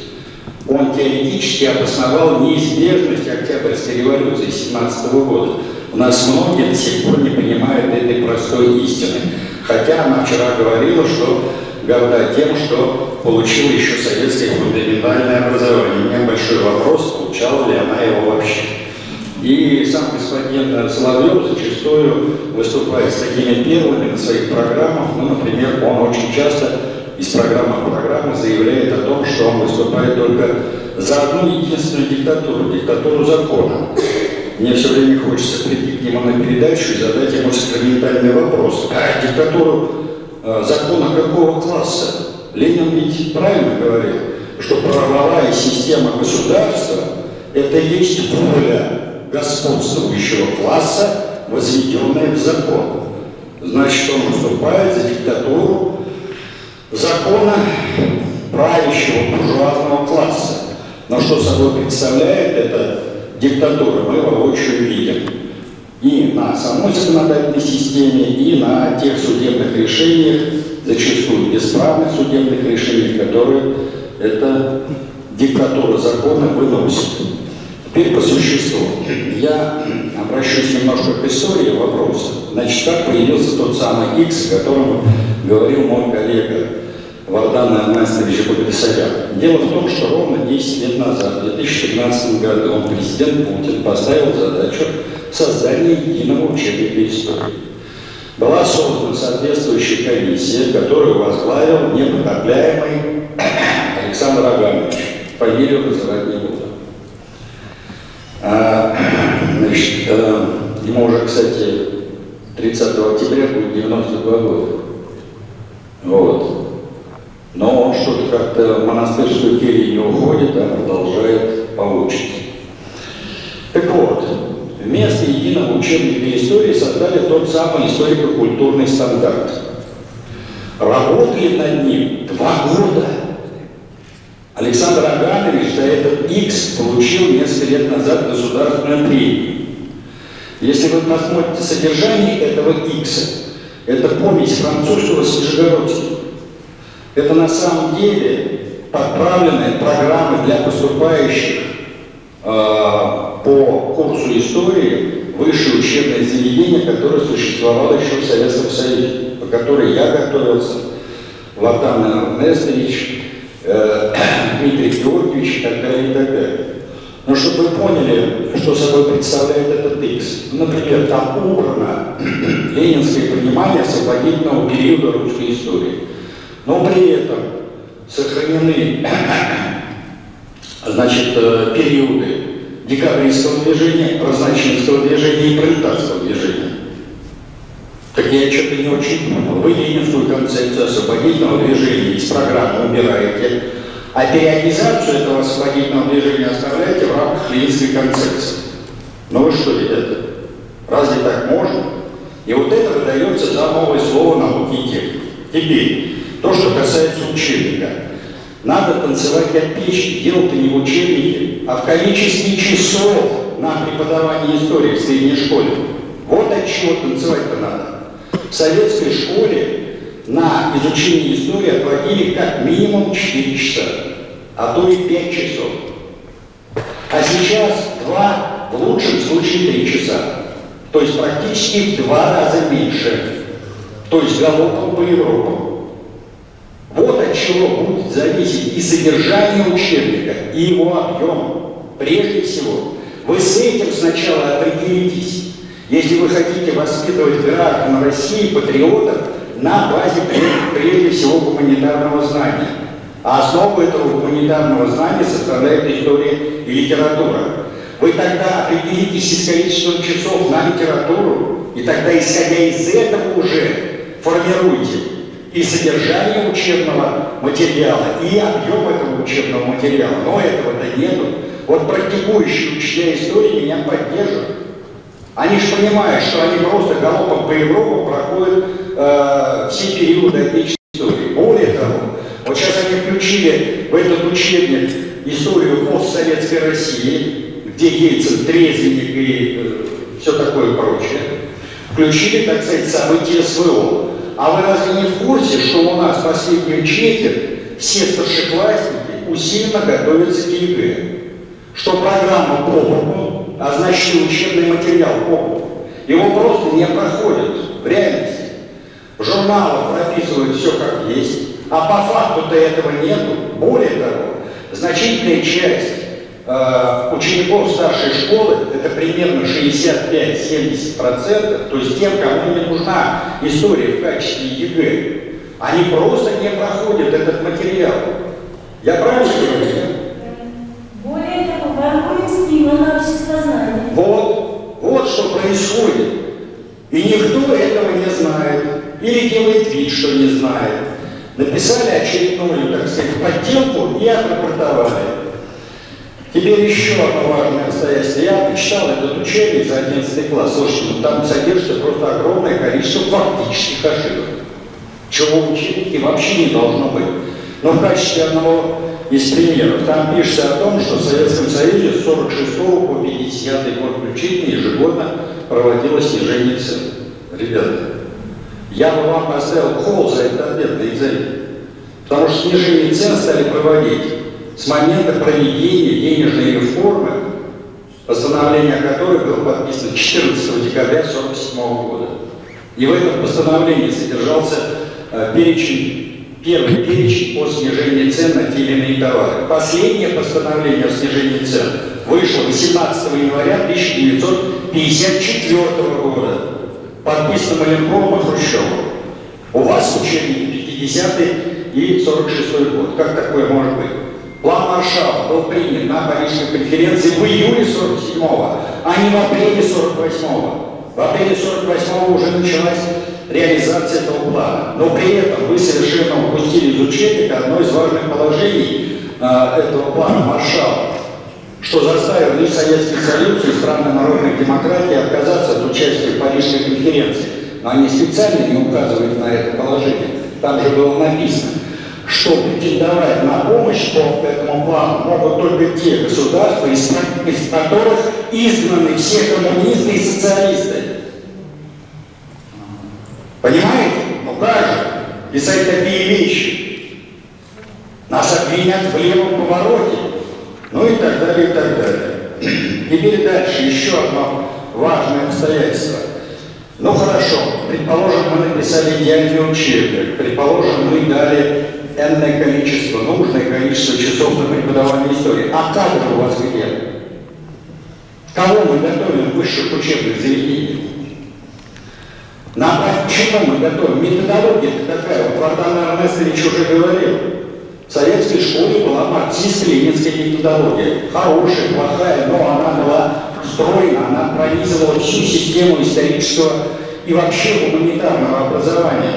Он теоретически обосновал неизбежность Октябрьской революции 17 года. У нас многие до сих пор не понимают этой простой истины. Хотя она вчера говорила, что горда тем, что получила еще советское фундаментальное образование. У меня большой вопрос, получала ли она его вообще. И сам господин Соловьев зачастую выступает с такими первыми на своих программах. Ну, например, он очень часто из программы в программу заявляет о том, что он выступает только за одну единственную диктатуру, диктатуру закона. Мне все время хочется прийти к нему на передачу и задать ему сакраментальный вопрос. А диктатуру э, закона какого класса? Ленин ведь правильно говорил, что правовая система государства – это и есть воля господствующего класса, возведенная в закон. Значит, он выступает за диктатуру закона правящего буржуазного класса. Но что собой представляет это диктатуры мы воочию видим. И на самой законодательной системе, и на тех судебных решениях, зачастую бесправных судебных решениях, которые это диктатура закона выносит. Теперь по существу. Я обращусь немножко к истории вопроса. Значит, как появился тот самый X, о котором говорил мой коллега Вардан Арнестович Багдасарян. Дело в том, что ровно 10 лет назад, в 2015 году, он, президент Путин поставил задачу создания единого учебника истории. Была создана соответствующая комиссия, которую возглавил непотопляемый Александр Аганович. Фамилию называть не буду. А, значит, э, ему уже, кстати, 30 октября будет 92 года. Вот. Но он что-то как-то в монастырскую келью не уходит, а продолжает поучить. Так вот, вместо единого учебника истории создали тот самый историко-культурный стандарт. Работали над ним два года. Александр Аганович за этот X получил несколько лет назад государственную премию. Если вы посмотрите содержание этого X, это помесь французского с. Это на самом деле подправленные программы для поступающих э, по курсу истории высшее учебное заведение, которое существовало еще в Советском Союзе, по которой я готовился, Ватан Эрнестович, э, Дмитрий Георгиевич и так далее, и так далее. Но чтобы вы поняли, что собой представляет этот X, например, там убрано ленинское понимание освободительного периода русской истории – но при этом сохранены значит, э, периоды декабристского движения, разночинского движения и пролетарского движения. Так я что-то не очень понял. Вы ленинскую концепцию освободительного движения из программы убираете, а периодизацию этого освободительного движения оставляете в рамках ленинской концепции. Ну вы что, ребята, разве так можно? И вот это выдается за новое слово науки и техники. Теперь, то, что касается учебника. Надо танцевать от печки. Дело-то не в учебнике, а в количестве часов на преподавание истории в средней школе. Вот от чего танцевать-то надо. В советской школе на изучение истории отводили как минимум 4 часа, а то и 5 часов. А сейчас 2, в лучшем случае 3 часа. То есть практически в два раза меньше. То есть галопом по Европам. Вот от чего будет зависеть и содержание учебника, и его объем. Прежде всего, вы с этим сначала определитесь. Если вы хотите воспитывать граждан России, патриотов, на базе прежде всего гуманитарного знания. А основу этого гуманитарного знания составляет история и литература. Вы тогда определитесь с количеством часов на литературу, и тогда, исходя из этого уже, формируйте и содержание учебного материала, и объем этого учебного материала. Но этого-то нету. Вот практикующие учителя истории меня поддержат. Они же понимают, что они просто галопом по Европе проходят э, все периоды отечественной истории. Более того, вот сейчас они включили в этот учебник историю постсоветской России, где Ельцин, трезвенник и э, все такое прочее. Включили, так сказать, события СВО. А вы разве не в курсе, что у нас последнюю четверть все старшеклассники усиленно готовятся к ЕГЭ? Что программа по а значит и учебный материал боку, его просто не проходят в реальности. В журналах прописывают все как есть, а по факту-то этого нету. Более того, значительная часть э, учеников старшей школы, это примерно 65-70%, то есть тем, кому не нужна история в качестве ЕГЭ, они просто не проходят этот материал. Я правильно говорю? Вот, вот что происходит. И никто этого не знает. Или делает вид, что не знает. Написали очередную, так сказать, подделку и отрапортовали. Теперь еще одно важное обстоятельство. Я почитал этот учебник за 11 класс. Слушайте, ну там содержится просто огромное количество фактических ошибок. Чего в учебнике вообще не должно быть. Но в качестве одного из примеров там пишется о том, что в Советском Союзе с 46 по 50 год включительно ежегодно проводилось снижение цен. Ребята, я бы вам поставил холл за этот ответ на экзамен. Потому что снижение цен стали проводить с момента проведения денежной реформы, постановление которой было подписано 14 декабря 1947 года. И в этом постановлении содержался э, перечень, первый перечень о снижении цен на те или иные товары. Последнее постановление о снижении цен вышло 18 января 1954 года, подписано Маленковым и Хрущевым. У вас в учебнике 50 и 46 год. Как такое может быть? План Маршалла был принят на Парижской конференции в июле 47-го, а не в апреле 48-го. В апреле 48-го уже началась реализация этого плана. Но при этом вы совершенно упустили из учебника одно из важных положений э, этого плана Маршалла, что заставило лишь Советский Союз и страны народной демократии отказаться от участия в Парижской конференции. Но они специально не указывают на это положение. Там же было написано, что претендовать на помощь по этому плану могут только те государства, из которых изгнаны все коммунисты и социалисты. Понимаете? Ну как же писать такие вещи? Нас обвинят в левом повороте. Ну и так далее, и так далее. Теперь дальше еще одно важное обстоятельство. Ну хорошо, предположим, мы написали идеальный учебник, предположим, мы дали энное количество, нужное количество часов на преподавание истории. А кадры у вас где? Кого мы готовим в высших учебных заведениях? На чему мы готовим? Методология такая. Вот Вардан Арнестович уже говорил. В советской школе была марксистско-ленинская методология. Хорошая, плохая, но она была стройна, она пронизывала всю систему исторического и вообще гуманитарного образования.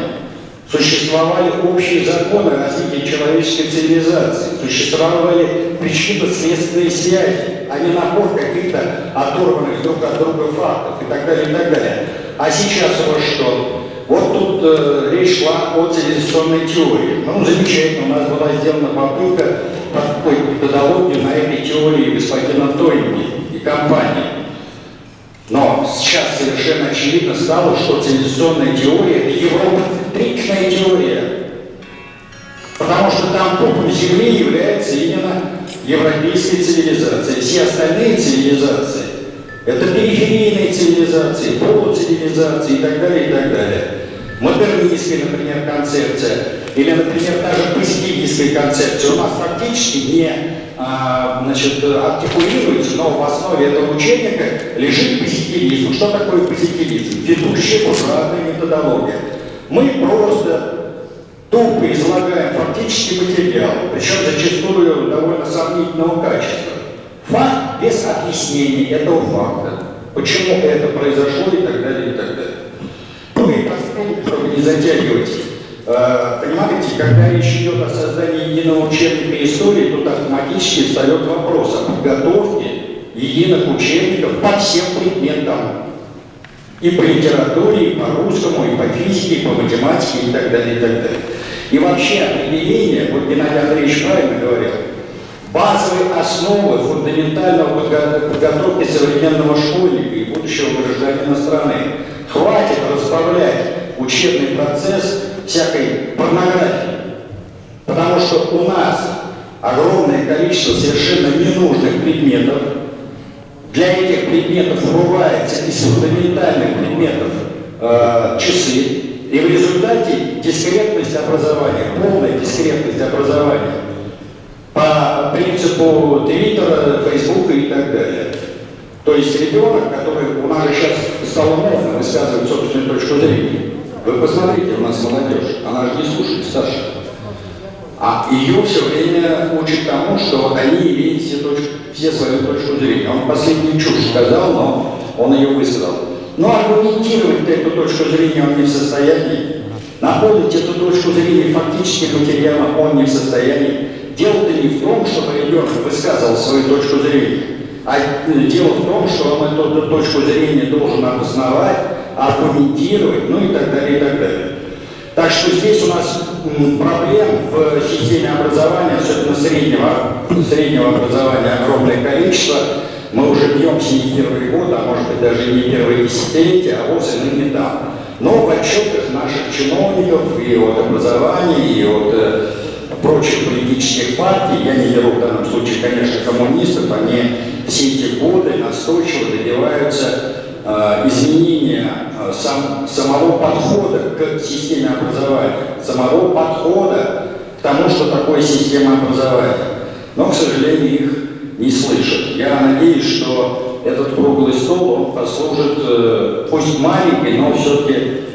Существовали общие законы развития человеческой цивилизации, существовали причинно-следственные связи, а не набор каких-то оторванных друг от друга фактов и так далее, и так далее. А сейчас вас что? Вот тут э, речь шла о цивилизационной теории. Ну, замечательно, у нас была сделана попытка подходить методологию на этой теории господина Тойни и компании. Но сейчас совершенно очевидно стало, что цивилизационная теория – это европоцентричная теория. Потому что там пупом Земли является именно европейская цивилизация. Все остальные цивилизации – это периферийные цивилизации, полуцивилизации и так далее, и так далее. Модернистская, например, концепция, или, например, даже позитивистская концепция у нас фактически не а, значит, артикулируется, но в основе этого учебника лежит позитивизм. Что такое позитивизм? Ведущая буржуазная методология. Мы просто тупо излагаем фактический материал, причем зачастую довольно сомнительного качества. Факт без объяснения этого факта. Почему это произошло и так далее, и так далее. Ну и последнее, чтобы не затягивать Э, понимаете, когда речь идет о создании единого учебника истории, тут автоматически встает вопрос о подготовке единых учебников по всем предметам. И по литературе, и по русскому, и по физике, и по математике, и так далее, и так далее. И вообще определение, вот Геннадий Андреевич правильно говорил, базовые основы фундаментального подготовки современного школьника и будущего гражданина страны. Хватит разбавлять учебный процесс всякой порнографии. Потому что у нас огромное количество совершенно ненужных предметов. Для этих предметов врывается из фундаментальных предметов э, часы. И в результате дискретность образования, полная дискретность образования по принципу Твиттера, Фейсбука и так далее. То есть ребенок, который у нас же сейчас стало модно высказывать собственную точку зрения, вы посмотрите, у нас молодежь, она же не слушает старших. А ее все время учат тому, что они имеют все, точки, все свою точку зрения. Он последнюю чушь сказал, но он ее высказал. Но аргументировать эту точку зрения он не в состоянии. Наполнить эту точку зрения фактическим материалом он не в состоянии. Дело-то не в том, чтобы ребенок высказывал свою точку зрения, а дело в том, что он эту точку зрения должен обосновать, аргументировать, ну и так далее, и так далее. Так что здесь у нас проблем в системе образования, особенно среднего, среднего образования, огромное количество. Мы уже бьемся не первый год, а может быть даже не первые десятилетия, а вовсе ныне там. Но в отчетах наших чиновников и от образования, и от э, прочих политических партий, я не беру в данном случае, конечно, коммунистов, они все эти годы настойчиво добиваются э, изменения э, сам, самого подхода к системе образования, самого подхода к тому, что такое система образования. Но, к сожалению, их не слышат. Я надеюсь, что этот круглый стол он послужит, э, пусть маленький, но все-таки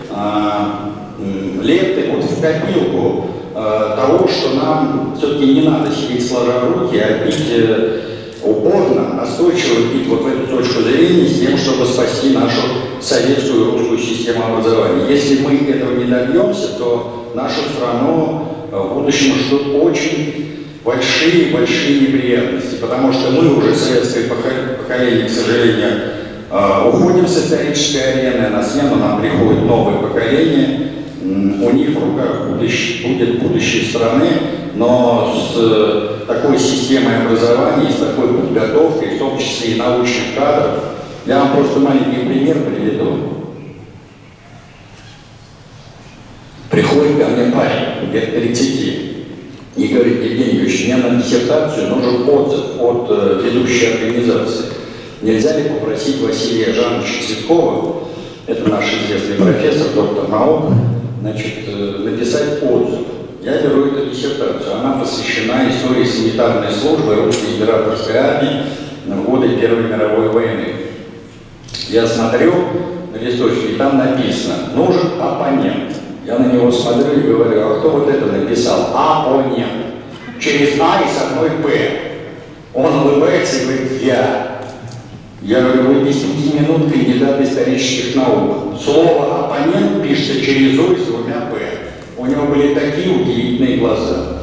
э, лентой вот в копилку того, что нам все-таки не надо сидеть сложа руки, а бить э, упорно, настойчиво бить вот в эту точку зрения с тем, чтобы спасти нашу советскую русскую систему образования. Если мы этого не добьемся, то нашу страну в будущем ждут очень большие-большие неприятности, потому что мы уже, советское поколение, к сожалению, э, уходим с исторической арены, на смену нам приходит новое поколение, у них в руках будущее, будет будущее страны, но с э, такой системой образования, с такой подготовкой, в том числе и научных кадров, я вам просто маленький пример приведу. Приходит ко мне парень, лет 30, и говорит, Евгений Юрьевич, мне на диссертацию нужен отзыв от э, ведущей организации. Нельзя ли попросить Василия Жановича Цветкова, это наш известный профессор, доктор наук, значит, э, написать отзыв. Я беру эту диссертацию. Она посвящена истории санитарной службы русской императорской армии в годы Первой мировой войны. Я смотрю на листочке, и там написано, нужен оппонент. Я на него смотрю и говорю, а кто вот это написал? Оппонент. Через А и с одной П. Он улыбается и говорит, я. Я говорю, вы 10 минут кандидат исторических наук. Слово оппонент пишется через О с двумя П. У него были такие удивительные глаза.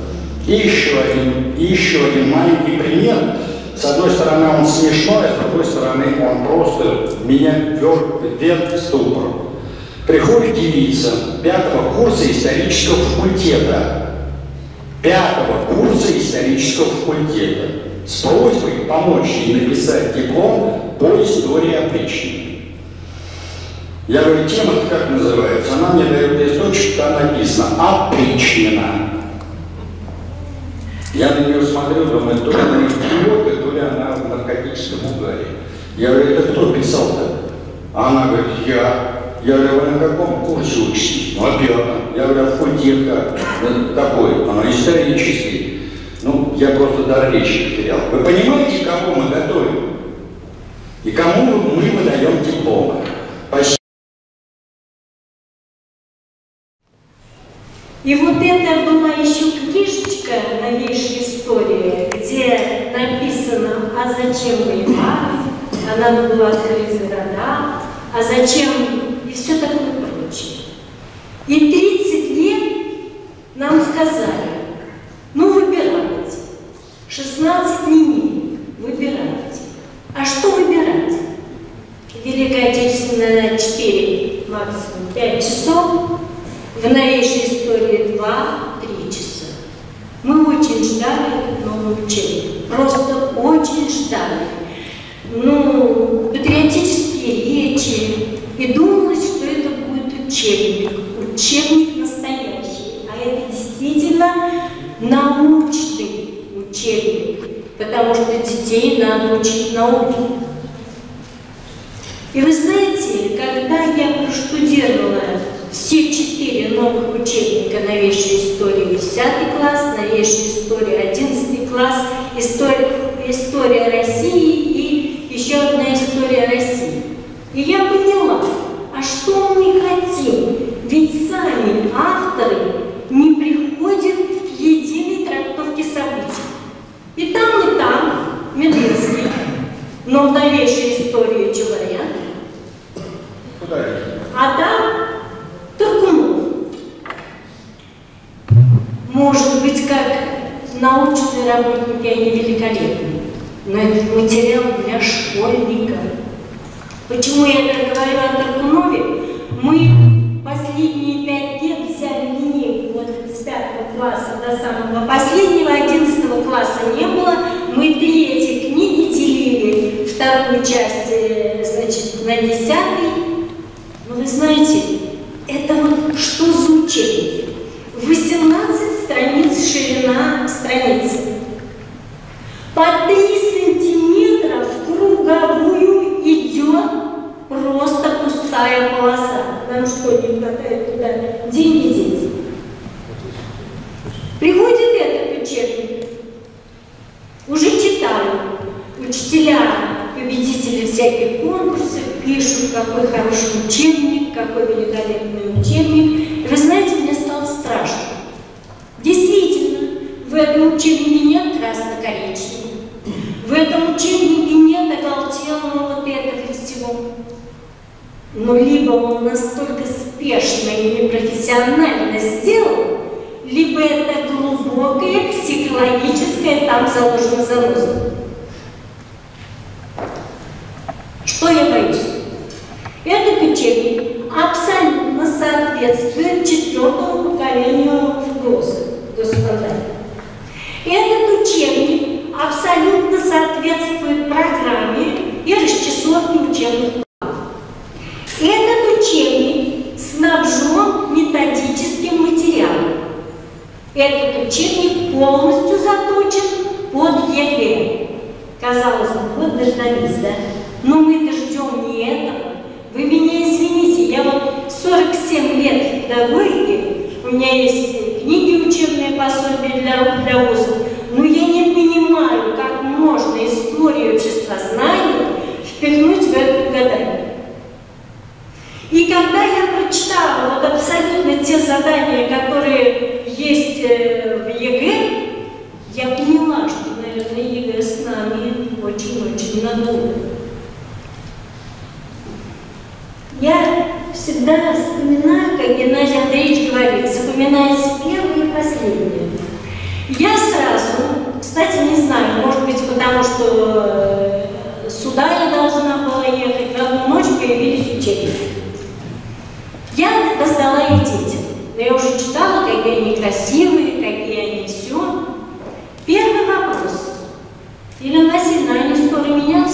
И еще один, еще один маленький пример. С одной стороны он смешной, а с другой стороны он просто меня вверх в ступор. Приходит девица пятого курса исторического факультета, пятого курса исторического факультета, с просьбой помочь ей написать диплом по истории опричника. Я говорю, тема как называется? Она мне дает листочек, там написано «Опричнина». Я на нее смотрю, думаю, то ли она идиотка, то ли она в наркотическом угаре. Я говорю, это кто писал-то? Она говорит, я. Я говорю, вы на каком курсе учитесь? Ну, опять. Я говорю, а факультет как? Такой, она исторический. Я просто дар речи потерял. Вы понимаете, кого мы готовим? И кому мы выдаем дипломы? И вот это была еще книжечка новейшей истории, где написано, а зачем воевать, а надо было открыть города, а зачем и все такое прочее. И 30 лет нам сказали, 16 дней выбирайте. А что выбирать? Великая Отечественная 4, максимум 5 часов, в новейшей истории 2-3 часа. Мы очень ждали новый учебник, просто очень ждали. Ну, патриотические речи, и думалось, что это будет учебник, учебник настоящий, а это действительно научный учебник, потому что детей надо учить науке. И вы знаете, когда я проштудировала все четыре новых учебника новейшей истории 10 класс, новейшей истории 11 класс, история, история России и еще одна история России. И я поняла,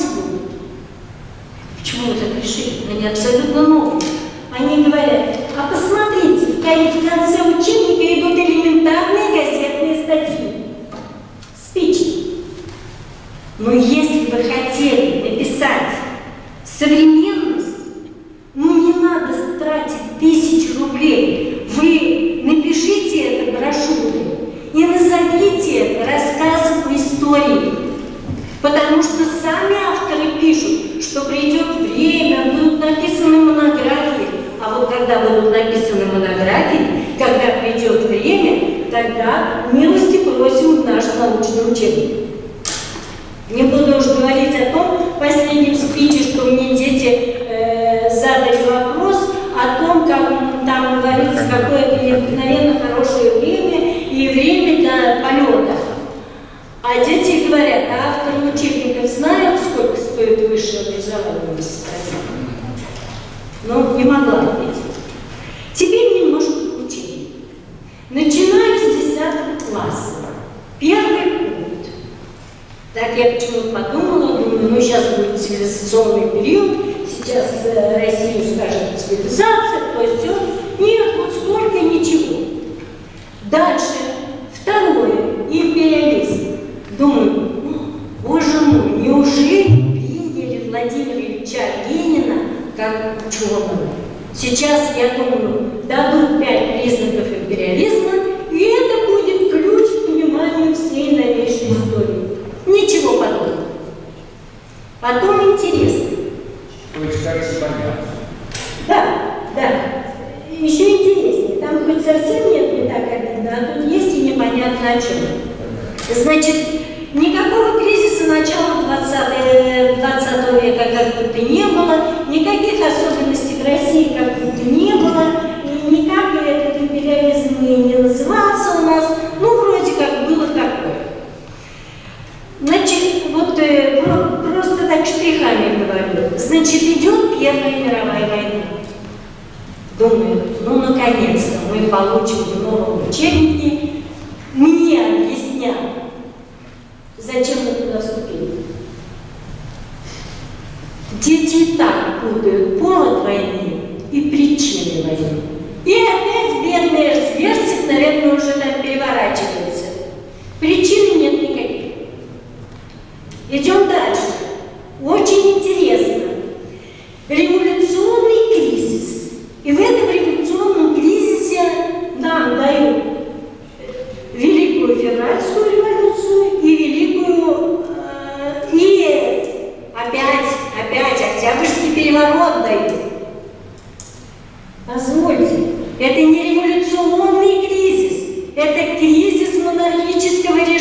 будут? Почему вы так решили? Они абсолютно новые. народной. Позвольте, это не революционный кризис, это кризис монархического режима.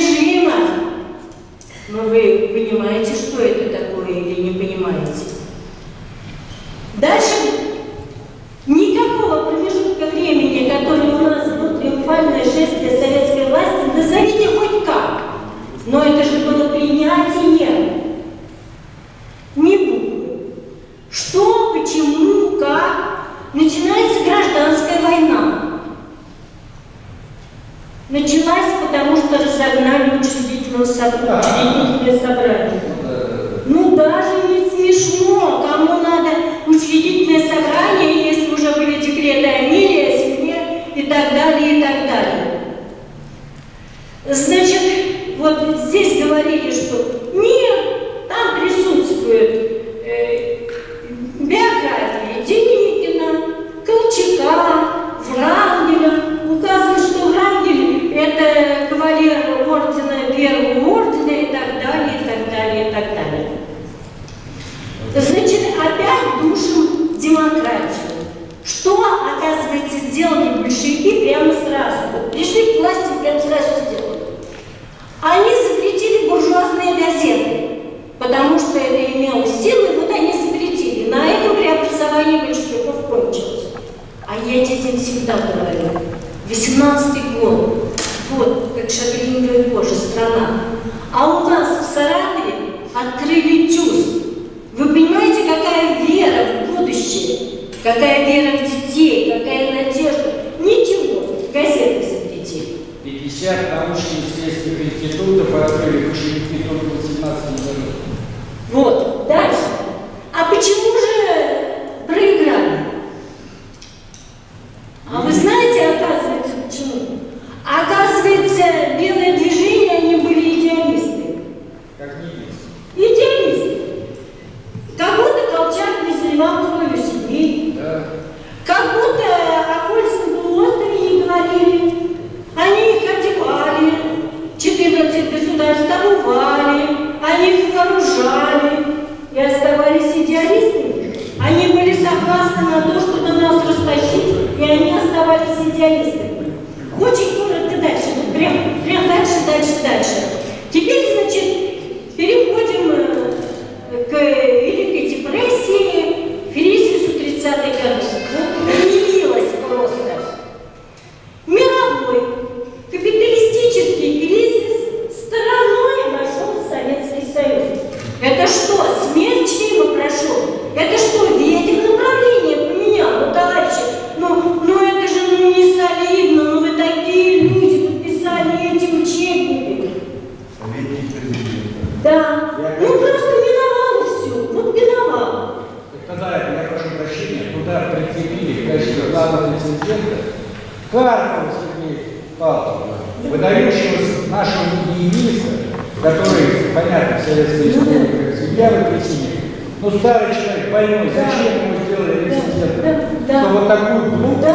войной, зачем мы сделали рецидент? Да, да. Что вот такую глупость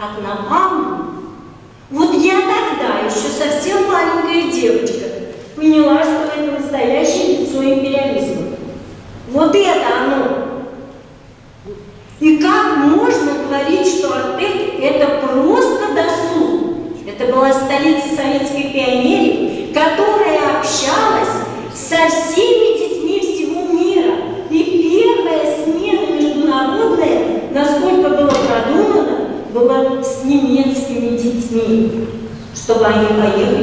от на маму. Вот я тогда, еще совсем маленькая девочка, поняла, что это настоящее лицо империализма. Вот это Bahia, Bahia,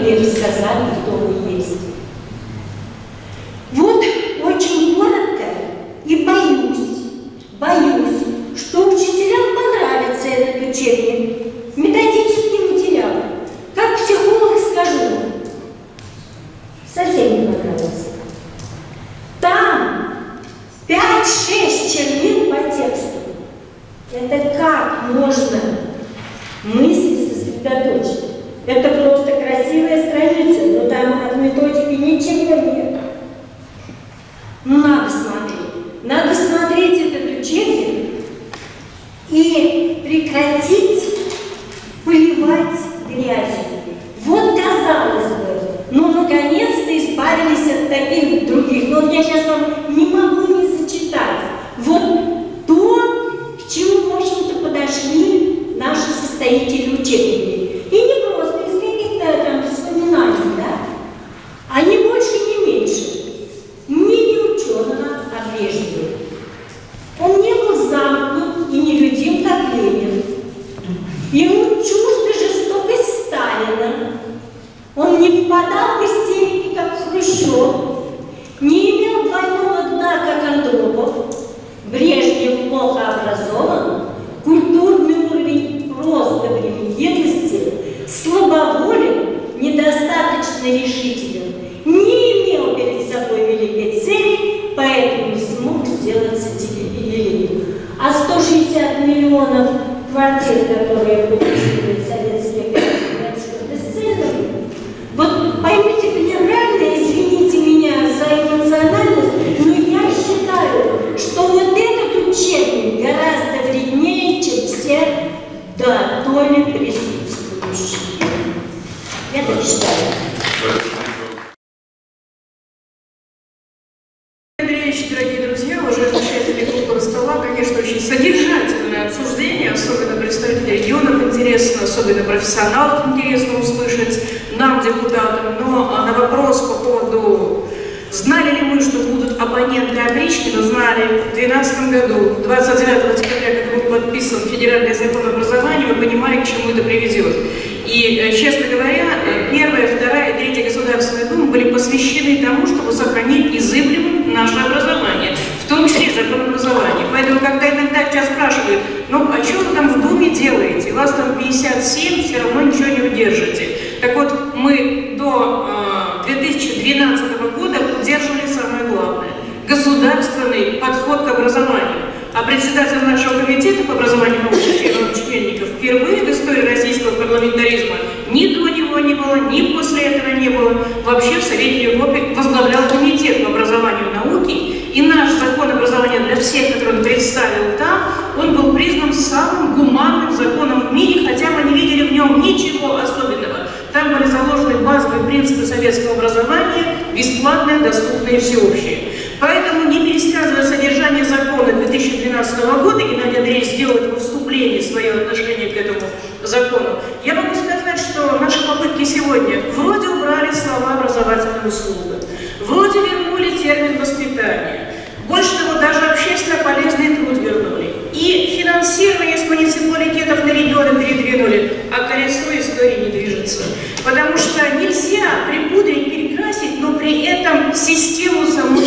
тому, чтобы сохранить незыблемым наше образование, в том числе закон образования. Поэтому, когда иногда тебя спрашивают, ну а что вы там в Думе делаете, вас там 57, все равно ничего не удержите. Так вот, мы до э, 2012 года удерживали самое главное – государственный подход к образованию а председатель нашего комитета по образованию научных членников впервые в истории российского парламентаризма ни до него не было, ни после этого не было. Вообще в Совете Европы возглавлял комитет по образованию науки, и наш закон образования для всех, который он представил там, он был признан самым гуманным законом в мире, хотя мы не видели в нем ничего особенного. Там были заложены базовые принципы советского образования, бесплатное, доступное и всеобщее. Поэтому, не пересказывая содержание закона 2012 года, Геннадий Андреевич сделал это вступление, свое отношение к этому закону, я могу сказать, что наши попытки сегодня вроде убрали слова «образовательная услуга», вроде вернули термин «воспитание», больше того, даже общественно полезный труд вернули. И финансирование с муниципалитетов на регионы передвинули, а колесо истории не движется. Потому что нельзя припудрить, перекрасить, но при этом систему саму.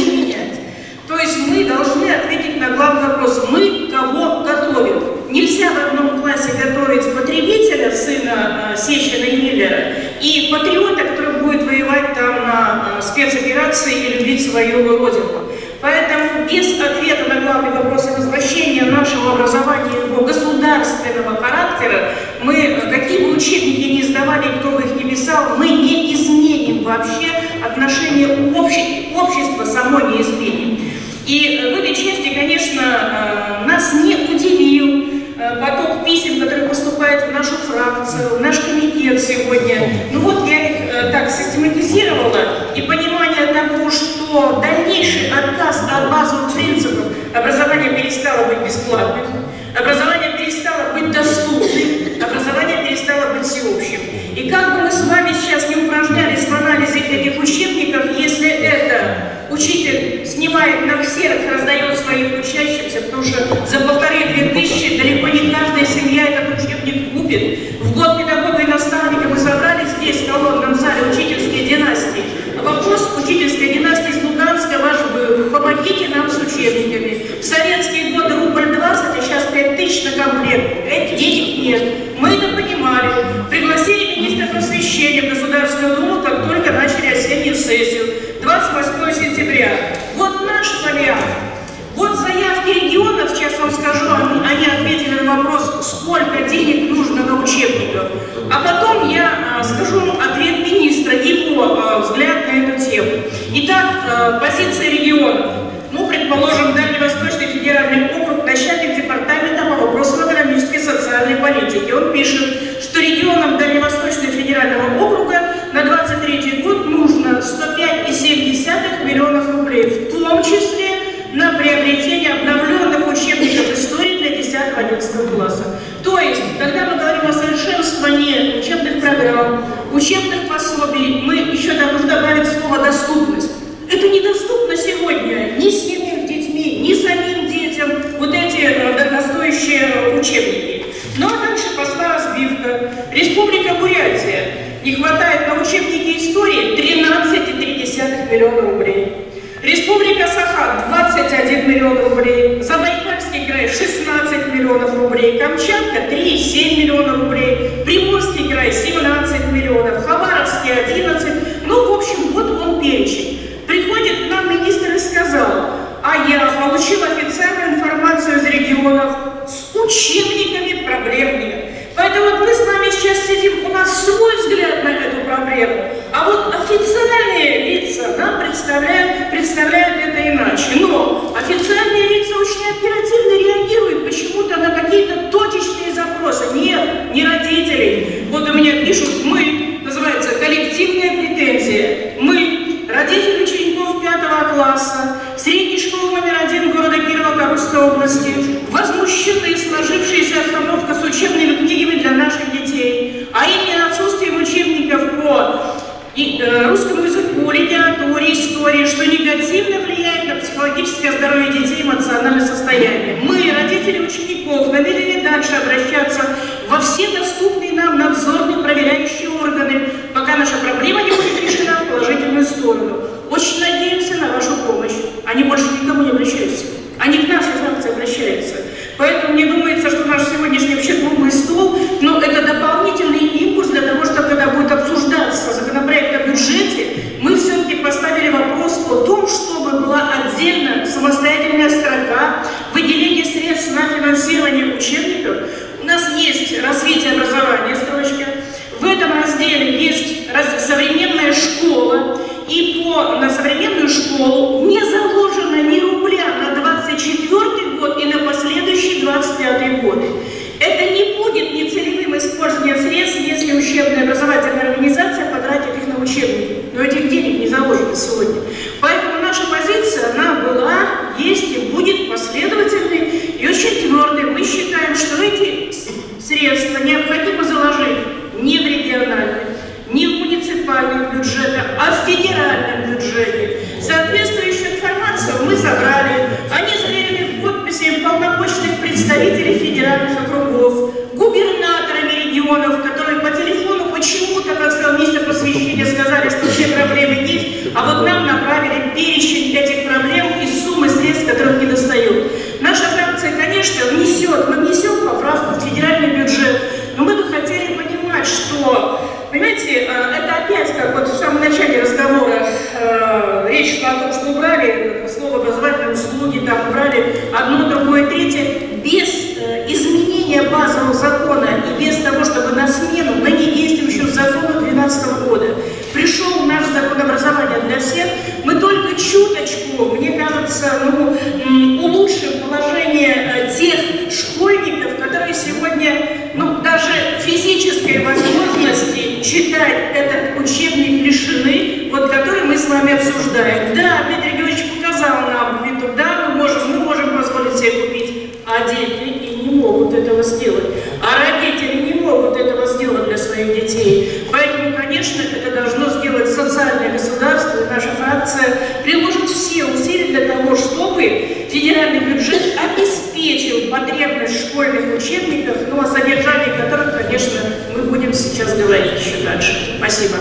То есть мы должны ответить на главный вопрос, мы кого готовим. Нельзя в одном классе готовить потребителя, сына э, Сечина и Миллера, и патриота, который будет воевать там на э, спецоперации и любить свою родину. Поэтому без ответа на главный вопрос возвращения нашего образования его государственного характера, мы, какие бы учебники ни издавали, кто бы их ни писал, мы не изменим вообще отношение общества, само не изменим. И в этой части, конечно, э, нас не удивил э, поток писем, который поступает в нашу фракцию, в наш комитет сегодня. Ну вот я их э, так систематизировала, и понимание того, что дальнейший отказ от базовых принципов образование перестало быть бесплатным, образование перестало быть доступным, образование перестало быть всеобщим. И как бы мы с вами сейчас не упражнялись в анализе этих учебников, если это учитель снимает на ксерокс, раздает своим учащимся, потому что за полторы-две тысячи далеко не каждая семья этот учебник купит. В год педагога и наставника мы собрали здесь, в колонном зале, учительские династии. Вопрос учительской династии из Луганска ваш был. Помогите нам с учебниками. В советские годы рубль 20, а сейчас 5 тысяч на комплект. Этих денег нет. Мы это понимали. Пригласили министра просвещения в Государственную Думу, как только начали осеннюю сессию. 28 сентября. Вот наш вариант. Вот заявки регионов, сейчас вам скажу, они ответили на вопрос, сколько денег нужно на учебниках. А потом я а, скажу ответ министра, его а, взгляд на эту тему. Итак, а, позиция регионов. Ну, предположим, Дальневосточный федеральный округ, начальник департамента по вопросам экономической и социальной политики. Он пишет, что регионам Дальневосточного федерального округа на 23 год нужно 105,7 миллионов рублей, в том числе на приобретение обновленных учебников истории для 10-11 класса. То есть, когда мы говорим о совершенствовании учебных программ, учебных пособий, мы еще должны добавить слово «доступность». Это недоступно сегодня ни семьям детьми, ни самим детям вот эти э, дорогостоящие учебники. Ну а дальше пошла разбивка. Республика Бурятия. Не хватает на учебники истории 13,3 миллиона рублей. Республика Саха 21 миллион рублей, Край 16 миллионов рублей, Камчатка 3,7 миллиона рублей, есть, а вот нам направили перечень этих проблем и суммы средств, которых не достают. Наша фракция, конечно, внесет, мы внесем поправку в федеральный бюджет, но мы бы хотели понимать, что, понимаете, э, это опять, как вот в самом начале разговора, э, речь шла о том, что убрали слово образовательные услуги, там убрали одно, другое, третье, без э, изменения базового закона и без того, чтобы на смену ныне действующего закона 2012 года пришел наш закон образования для всех, мы только чуточку, мне кажется, ну, м, улучшим положение э, тех школьников, которые сегодня, ну, даже физической возможности читать этот учебник лишены, вот который мы с вами обсуждаем. Да, Дмитрий Георгиевич показал нам, виду, да, мы можем, мы можем позволить себе купить, а дети и не могут этого сделать. А родители не могут этого сделать для своих детей. Поэтому, конечно, это должно сделать социальное государство, и наша фракция приложит все усилия для того, чтобы федеральный бюджет обеспечил потребность школьных учебников, ну, о содержании которых, конечно, мы будем сейчас говорить еще дальше. Спасибо.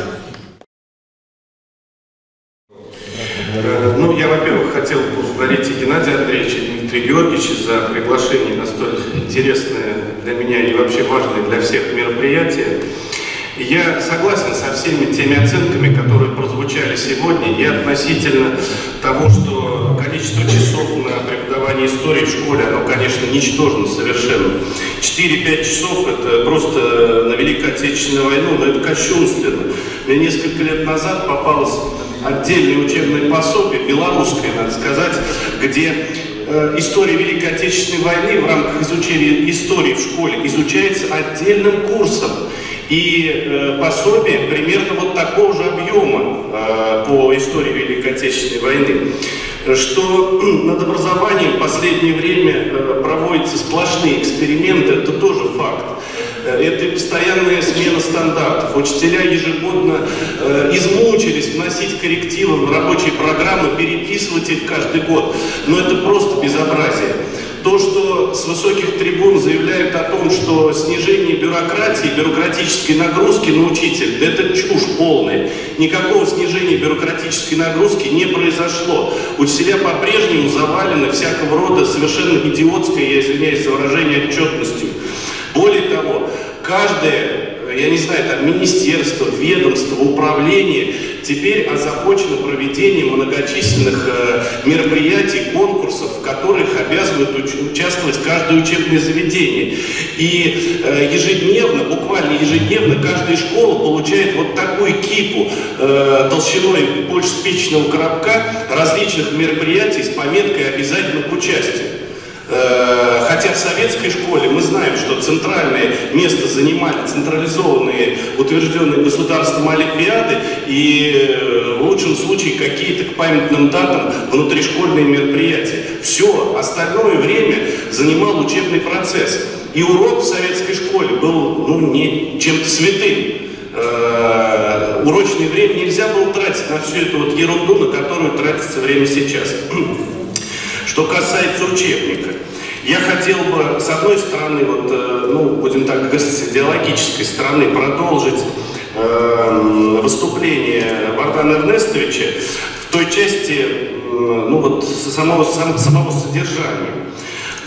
Э, Ну, я, во-первых, хотел поблагодарить и Геннадия Андреевича, и Дмитрия Георгиевича за приглашение на столь интересное для меня и вообще важное для всех мероприятие. Я согласен со всеми теми оценками, которые прозвучали сегодня, и относительно того, что количество часов на преподавание истории в школе, оно, конечно, ничтожно совершенно. 4-5 часов – это просто на Великую Отечественную войну, но это кощунственно. Мне несколько лет назад попалось отдельное учебное пособие, белорусское, надо сказать, где э, история Великой Отечественной войны в рамках изучения истории в школе изучается отдельным курсом. И э, пособие примерно вот такого же объема э, по истории Великой Отечественной войны. Что над образованием в последнее время э, проводятся сплошные эксперименты, это тоже факт. Э, Это постоянная смена стандартов. Учителя ежегодно э, измучились вносить коррективы в рабочие программы, переписывать их каждый год. Но это просто безобразие. То, что с высоких трибун заявляют о том, что снижение бюрократии, бюрократической нагрузки на учителя, это чушь полная. Никакого снижения бюрократической нагрузки не произошло. Учителя по-прежнему завалены всякого рода совершенно идиотской, я извиняюсь за выражение, отчетностью. Более того, каждое, я не знаю, там министерство, ведомство, управление теперь озабочено проведением многочисленных э, мероприятий, конкурсов, в которых обязывают уч- участвовать каждое учебное заведение. И э, ежедневно, буквально ежедневно, каждая школа получает вот такую кипу э, толщиной больше спичечного коробка различных мероприятий с пометкой «Обязательно к участию». Э, Хотя в советской школе мы знаем, что центральное место занимали централизованные, утвержденные государством олимпиады и э, в лучшем случае какие-то к памятным датам внутришкольные мероприятия. Все, остальное время занимал учебный процесс. И урок в советской школе был ну, не чем-то святым. Э, Урочное время нельзя было тратить на всю эту вот ерунду, на которую тратится время сейчас. Что касается учебника, я хотел бы, с одной стороны, вот, э, ну, будем так говорить, с идеологической стороны, продолжить э, выступление Богдана Эрнестовича в той части, э, ну, вот, самого, сам- самого содержания.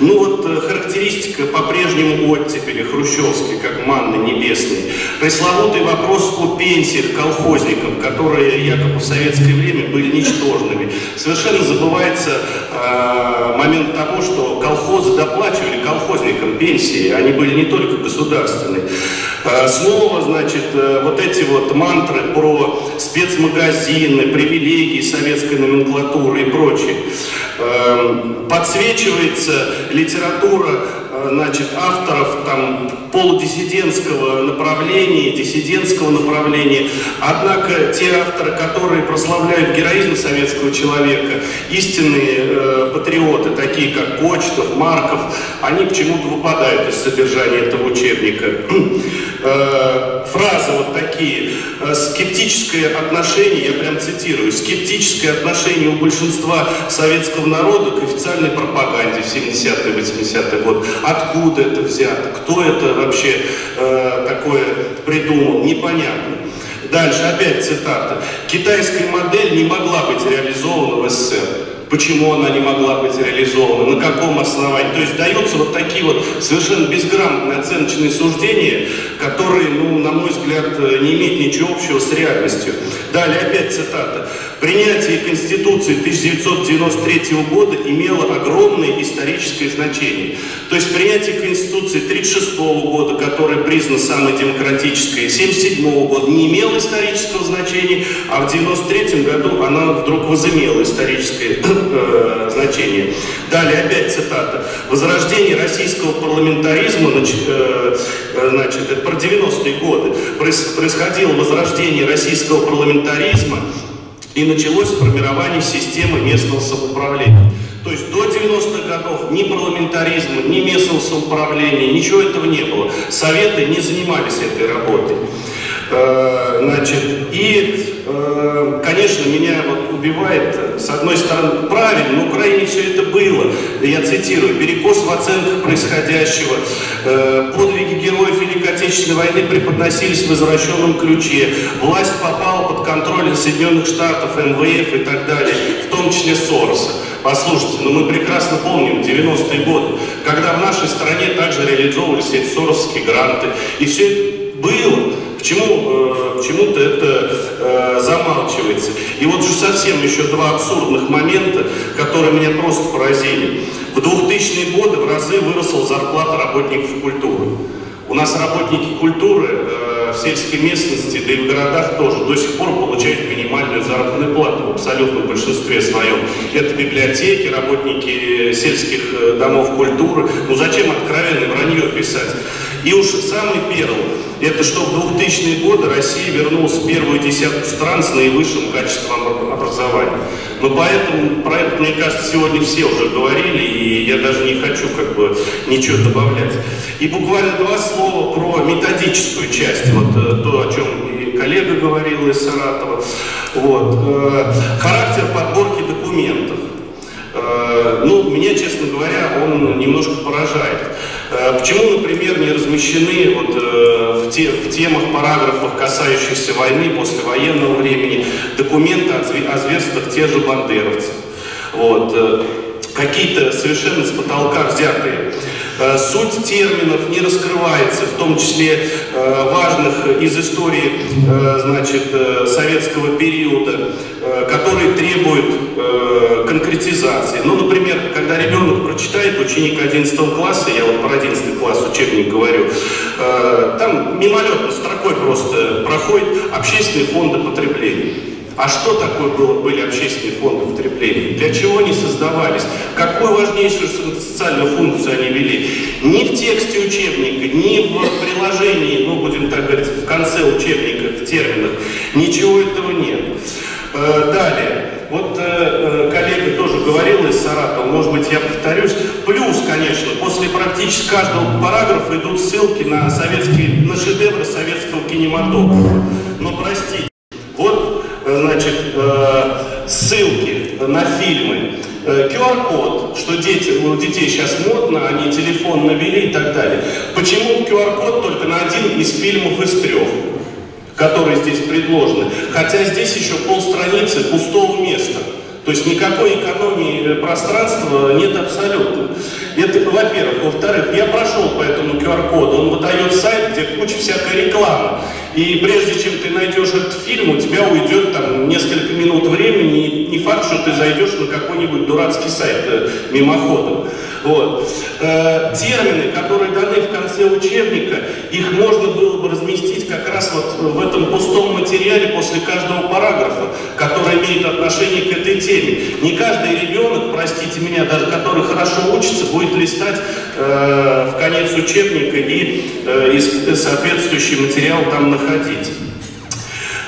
Ну вот э, характеристика по-прежнему оттепели хрущевской, как манны небесной. Пресловутый вопрос о пенсиях колхозникам, которые якобы в советское время были ничтожными. Совершенно забывается э, момент того, что колхозы доплачивали колхозникам пенсии, они были не только государственные. Э, снова, значит, э, вот эти вот мантры про спецмагазины, привилегии советской номенклатуры и прочее. Подсвечивается литература значит, авторов там полудиссидентского направления, диссидентского направления. Однако те авторы, которые прославляют героизм советского человека, истинные э, патриоты, такие как Кочетов, Марков, они почему-то выпадают из содержания этого учебника. Э, фразы вот такие. Э, скептическое отношение, я прям цитирую, скептическое отношение у большинства советского народа к официальной пропаганде в 70-е, 80-е годы. Откуда это взято? Кто это вообще э, такое придумал? Непонятно. Дальше опять цитата. Китайская модель не могла быть реализована в СССР. Почему она не могла быть реализована? На каком основании? То есть даются вот такие вот совершенно безграмотные оценочные суждения, которые, ну, на мой взгляд, не имеют ничего общего с реальностью. Далее опять цитата. Принятие Конституции 1993 года имело огромное историческое значение. То есть принятие Конституции 1936 года, которая признана самой демократической, 1977 года не имело исторического значения, а в 1993 году она вдруг возымела историческое э, значение. Далее опять цитата. Возрождение российского парламентаризма, э, значит, это про 90-е годы, происходило возрождение российского парламентаризма, и началось формирование системы местного самоуправления. То есть до 90-х годов ни парламентаризма, ни местного самоуправления, ничего этого не было. Советы не занимались этой работой. Э, значит, и, э, конечно, меня вот убивает, с одной стороны, правильно, на Украине все это было. Я цитирую, перекос в оценках происходящего, э, подвиги героев Великой Отечественной войны преподносились в извращенном ключе, власть попала под контроль Соединенных Штатов, МВФ и так далее, в том числе Сороса. Послушайте, ну мы прекрасно помним 90-е годы, когда в нашей стране также реализовывались эти соросские гранты, и все это было. Почему э, почему-то это э, замалчивается? И вот же совсем еще два абсурдных момента, которые меня просто поразили. В 2000-е годы в разы выросла зарплата работников культуры. У нас работники культуры э, в сельской местности, да и в городах тоже до сих пор получают минимальную заработную плату в абсолютном большинстве своем. Это библиотеки, работники сельских э, домов культуры. Ну зачем откровенно вранье писать? И уж самый первый, это что в 2000-е годы Россия вернулась в первую десятку стран с наивысшим качеством образования. Но поэтому, про это, мне кажется, сегодня все уже говорили, и я даже не хочу как бы ничего добавлять. И буквально два слова про методическую часть, вот э, то, о чем и коллега говорил из Саратова. Вот. Э, характер подборки документов. Э, ну, меня, честно говоря, он немножко поражает. Э, почему, например, не размещены вот, э, в, те, в темах, параграфах, касающихся войны, послевоенного времени, документы о, зверствах тех же бандеровцев? Вот, э, Какие-то совершенно с потолка взятые. Суть терминов не раскрывается, в том числе важных из истории значит, советского периода, которые требуют конкретизации. Ну, например, когда ребенок прочитает, ученик 11 класса, я вот про 11 класс учебник говорю, э, там мимолетно строкой просто проходит общественные фонды потребления. А что такое было, были общественные фонды потребления? Для чего они создавались? Какую важнейшую социальную функцию они вели? Ни в тексте учебника, ни в приложении, ну, будем так говорить, в конце учебника, в терминах, ничего этого нет. Э, далее. Вот э, э, коллега тоже говорил из Саратова, может быть, я повторюсь. Плюс, конечно, после практически каждого параграфа идут ссылки на советские, на шедевры советского кинематографа. Но простите, значит, э, ссылки на фильмы. QR-код, что дети, у детей сейчас модно, они телефон навели и так далее. Почему QR-код только на один из фильмов из трех? которые здесь предложены. Хотя здесь еще полстраницы пустого места. То есть никакой экономии э, пространства нет абсолютно. Это, во-первых. Во-вторых, я прошел по этому QR-коду, он выдает сайт, где куча всякой рекламы. И прежде чем ты найдешь этот фильм, у тебя уйдет там несколько минут времени, и не факт, что ты зайдешь на какой-нибудь дурацкий сайт э, мимоходом. Вот. Э, термины, которые даны в конце учебника, их можно было бы разместить как раз вот в этом пустом материале после каждого параграфа, который имеет отношение к этой теме. Не каждый ребенок, меня, даже который хорошо учится, будет листать э, в конец учебника и э, соответствующий материал там находить.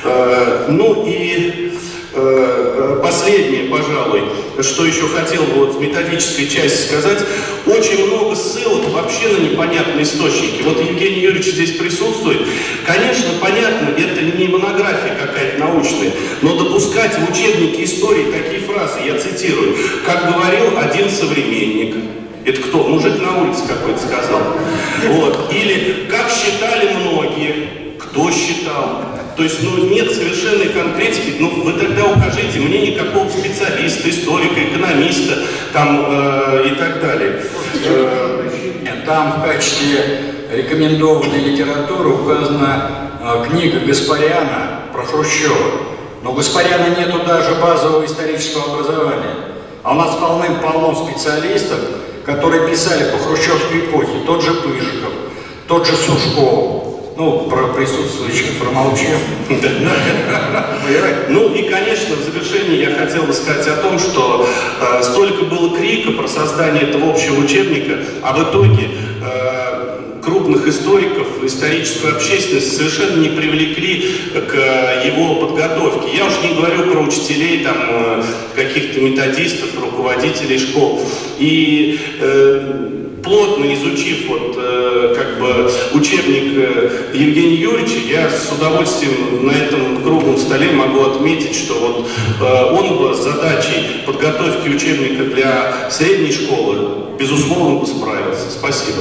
Э, ну и э, последнее, пожалуй, что еще хотел бы вот в методической части сказать, очень много ссылок вообще на непонятные источники. Вот Евгений Юрьевич здесь присутствует. Конечно, понятно, это не монография какая-то научная, но допускать в учебнике истории такие фразы, я цитирую, как говорил один современник, это кто? Мужик на улице какой-то сказал. Вот. Или как считали многие, кто считал. То есть, ну, нет совершенной конкретики, ну, вы тогда укажите мне никакого специалиста, историка, экономиста, там, э, и так далее. Э, там в качестве рекомендованной литературы указана э, книга Гаспаряна про Хрущева. Но у Гаспаряна нету даже базового исторического образования. А у нас полным-полно специалистов, которые писали по хрущевской эпохе. Тот же Пышков, тот же Сушков, ну, про присутствующих промолчим. Ну и, конечно, в завершении я хотел бы сказать о том, что э, столько было крика про создание этого общего учебника, а в итоге э, крупных историков, историческую общественность совершенно не привлекли к его подготовке. Я уж не говорю про учителей, там, э, каких-то методистов, руководителей школ. И э, плотно изучив вот, э, как бы учебник э, Евгения Юрьевича, я с удовольствием на этом круглом столе могу отметить, что вот э, он бы с задачей подготовки учебника для средней школы, безусловно, бы справился. Спасибо.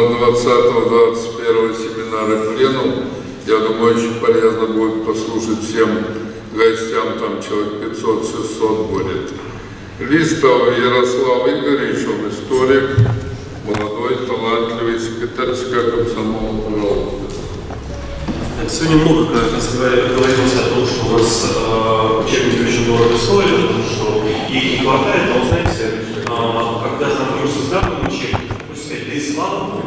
20-21 семинара пленум, я думаю, очень полезно будет послушать всем гостям, там человек 500-600 будет. Листов Ярослав Игоревич, он историк, молодой, талантливый секретарь ЦК комсомола, пожалуйста. Сегодня много говорилось о том, что у нас э, учебники очень дорого стоят, потому что их не хватает, но, знаете, э, когда знакомишься с данным учебником, хочется сказать, да и слава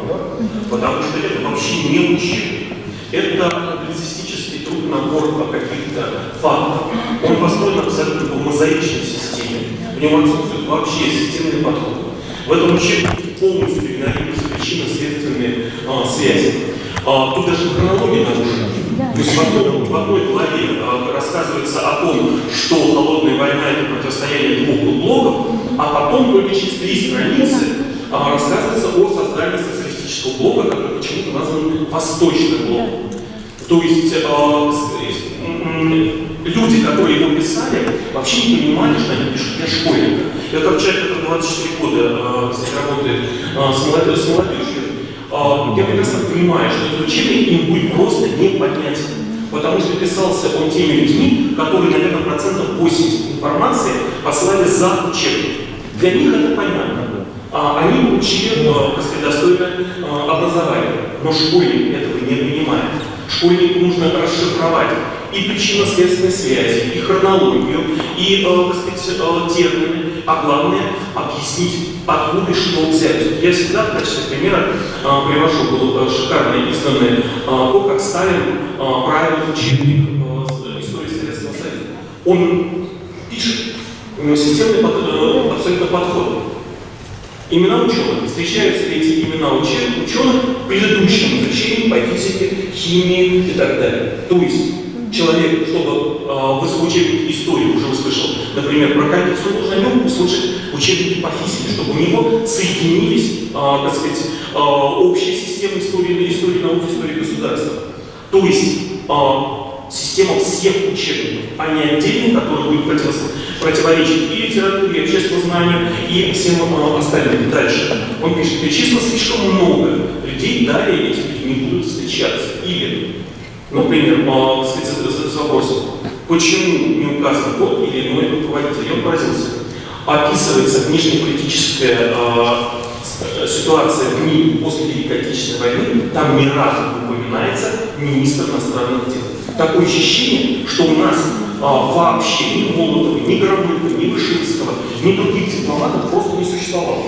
потому что это вообще не учебник. Это публицистический труд набор каких-то фактов. Он построен абсолютно по мозаичной системе. В нем отсутствует вообще системный подход. В этом учебнике полностью игнорируются причинно-следственные а, связи. А, тут даже хронология нарушена. То есть в одной, в одной главе а, рассказывается о том, что холодная война это противостояние двух блоков, а потом только через три страницы а, рассказывается о создании социалистического блока, который почему-то назван Восточным блоком. То есть а, люди, которые его писали, вообще не понимали, что они пишут для школьника. Я как человек, который 24 года э, здесь работает э, с, молодежью, э, я прекрасно понимаю, что этот учебник им будет просто непонятен. Потому что писался он теми людьми, которые, наверное, процентов 80 информации послали за учебник. Для них это понятно. А они получили, э, так сказать, достойное э, образование. Но школьник этого не понимает. Школьнику нужно расшифровать и причинно-следственной связи, и хронологию, и, э, так сказать, э, термины, а главное объяснить, откуда и что взять. Я всегда в качестве примера э, привожу, был э, шикарно изданный э, то, как Сталин э, правил учебник э, истории Советского Союза. Он пишет, системный под, э, абсолютно подход. Имена ученых. Встречаются эти имена ученых в предыдущем изучении по физике, химии и так далее. То есть человек, чтобы э, в учебнике истории уже услышал, например, про Капицу, нужно нем услышать учебники по физике, чтобы у него соединились, э, так сказать, э, общие системы истории, истории науки, истории государства. То есть э, система всех учебников, а не отдельный, который будет противоречить и литературе, и общественному знанию, и всем э, остальным. Дальше. Он пишет, перечислено слишком много людей, далее эти люди не будут встречаться. Или Например, по вопросу, почему не указан тот или иной руководитель, он поразился. Описывается внешнеполитическая э, ситуация в мире после Великой Отечественной войны, там ни разу не упоминается министр иностранных дел. такое ощущение, что у нас а, вообще ни Молотова, ни Громыка, ни Вышинского, ни других дипломатов просто не существовало.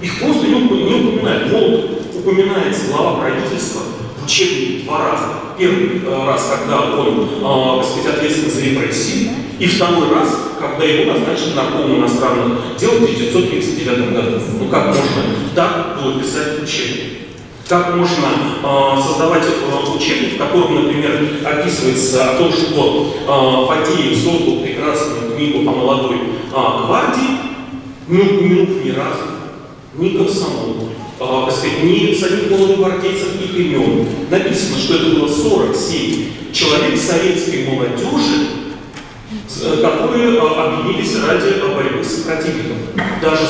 Их просто не, не упоминают. Молотов упоминается глава правительства в учебнике два раза. Первый э, раз, когда он, э, так сказать, ответственен за репрессии, и второй раз, когда его назначили наркомом иностранных дел в 1939 году. Ну как можно так было писать учебник? Как можно э, создавать э, учебник, в котором, например, описывается о том, что э, Фадеев создал прекрасную книгу о молодой э, гвардии, не упомянув ни разу ни комсомол, э, так сказать, ни самих молодогвардейцев, их имен. Написано, что это было 47 человек советской молодежи, э, которые э, объединились ради э, борьбы с противником. Даже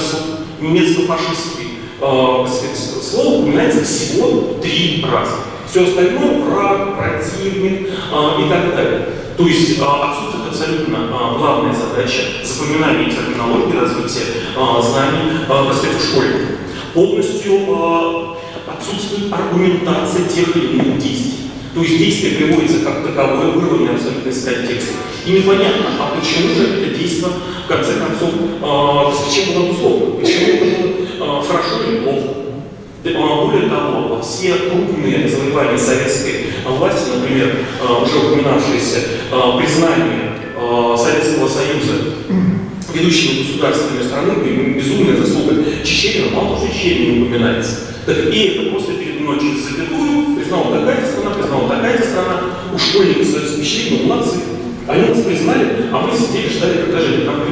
немецко-фашистский слово упоминается всего три раза. Все остальное враг, противник э, и так далее. То есть э, отсутствует абсолютно э, главная задача запоминания терминологии, развития э, знаний сказать, у школьников. Полностью э, отсутствует аргументация тех или иных действий. То есть действие приводится как таковое, вырванное абсолютно из контекста. И непонятно, а почему же это действие, в конце концов, э, с чем было обусловлено, почему было э, хорошо или плохо. А, Более того, все крупные завоевания советской власти, например, э, уже упоминавшееся э, признание Советского Союза ведущими государственными странами, безумная заслуга Чеченина, мало того, что Чечения упоминается. Так и это просто передано через запятую, признала такая-то страна, признала такая-то страна, у школьников создается впечатление, ну, молодцы. Они нас признали, а мы сидели, ждали, когда же они там.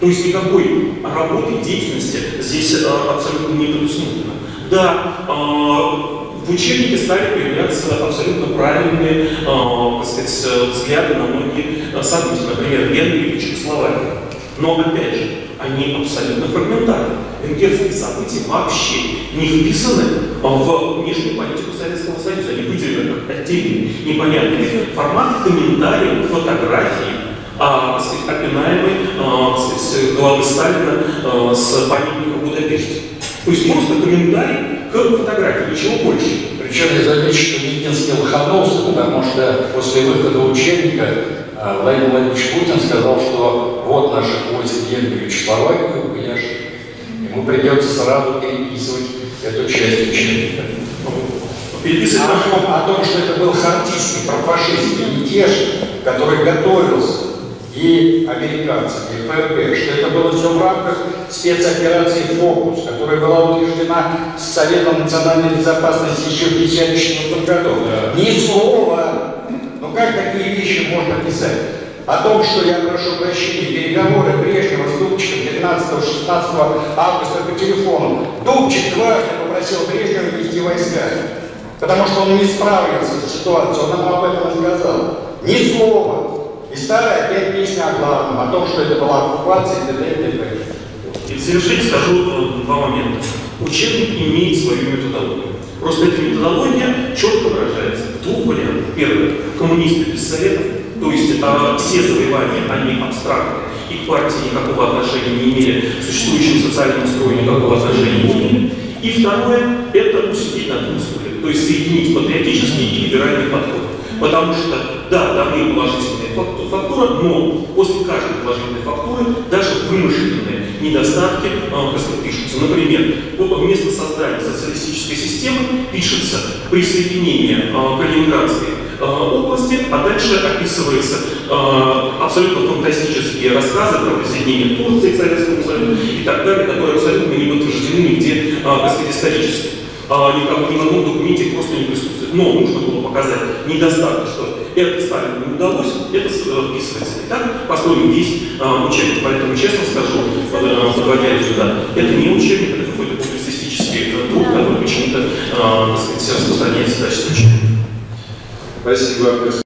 То есть никакой работы, деятельности здесь э, абсолютно не предусмотрено. Да, э, в учебнике стали появляться абсолютно правильные, э, так сказать, э, взгляды на многие события, например, Венгрия или Чехословакия. Но опять же, они абсолютно фрагментарны. Венгерские события вообще не вписаны в внешнюю политику Советского Союза. Они выделены как отдельный непонятный формат комментариев, фотографий, а, сказать, опинаемой а, сказать, главы Сталина а, с памятника Будапеште. То есть просто комментарий к фотографии, ничего больше. Причем я замечу, что Никинский лоханулся, потому что после выхода учебника э, Владимир Владимирович Путин сказал, что вот наши войск в Венгрию и Чехословакию, ж- ему придется сразу переписывать эту часть учебника. Переписывать О том, о том, что это был хартистский, профашистский мятеж, который готовился и американцами, и ФРГ, что это было все в рамках спецоперации «Фокус», которая была утверждена с Советом национальной безопасности еще в 1954 году. Ни слова. Ну как такие вещи можно писать? О том, что я прошу прощения, переговоры Брежнева с Дубчиком 15-16 августа по телефону. Дубчик дважды попросил Брежнева вести войска, потому что он не справился с ситуацией, он нам об этом сказал. Ни слова. И старая опять песня о главном, о том, что это была оккупация и т.д. и т.п. И в завершение скажу э, два момента. Учебник имеет свою методологию. Просто эта методология четко выражается двух вариантах. Первое. Коммунисты без советов, то есть э, все завоевания, они абстрактны, и к партии никакого отношения не имели, к существующему социальному строю никакого отношения не имели. И второе, это усидеть на двух то есть соединить патриотический и либеральный подход. Потому что, да, даны положительные факту- фактуры, но после каждой положительной фактуры даже вымышленные недостатки э, пишутся. Например, вместо создания социалистической системы пишется присоединение э, Калининградской э, области, а дальше описывается э, абсолютно фантастические рассказы про присоединение Турции к Советскому Союзу и так далее, которые абсолютно не подтверждены нигде, э, сказать, исторически. А, ни, в ни в одном документе просто не присутствует. Но нужно было показать недостатки, что это Сталину не удалось, это с- э, вписывается. Итак, построен весь э, учебник. Поэтому, честно скажу, э, подводя сюда, это не учебник, это какой-то публицистический э, труд, который почему-то, э, так сказать, распространяется в качестве учебника. Спасибо.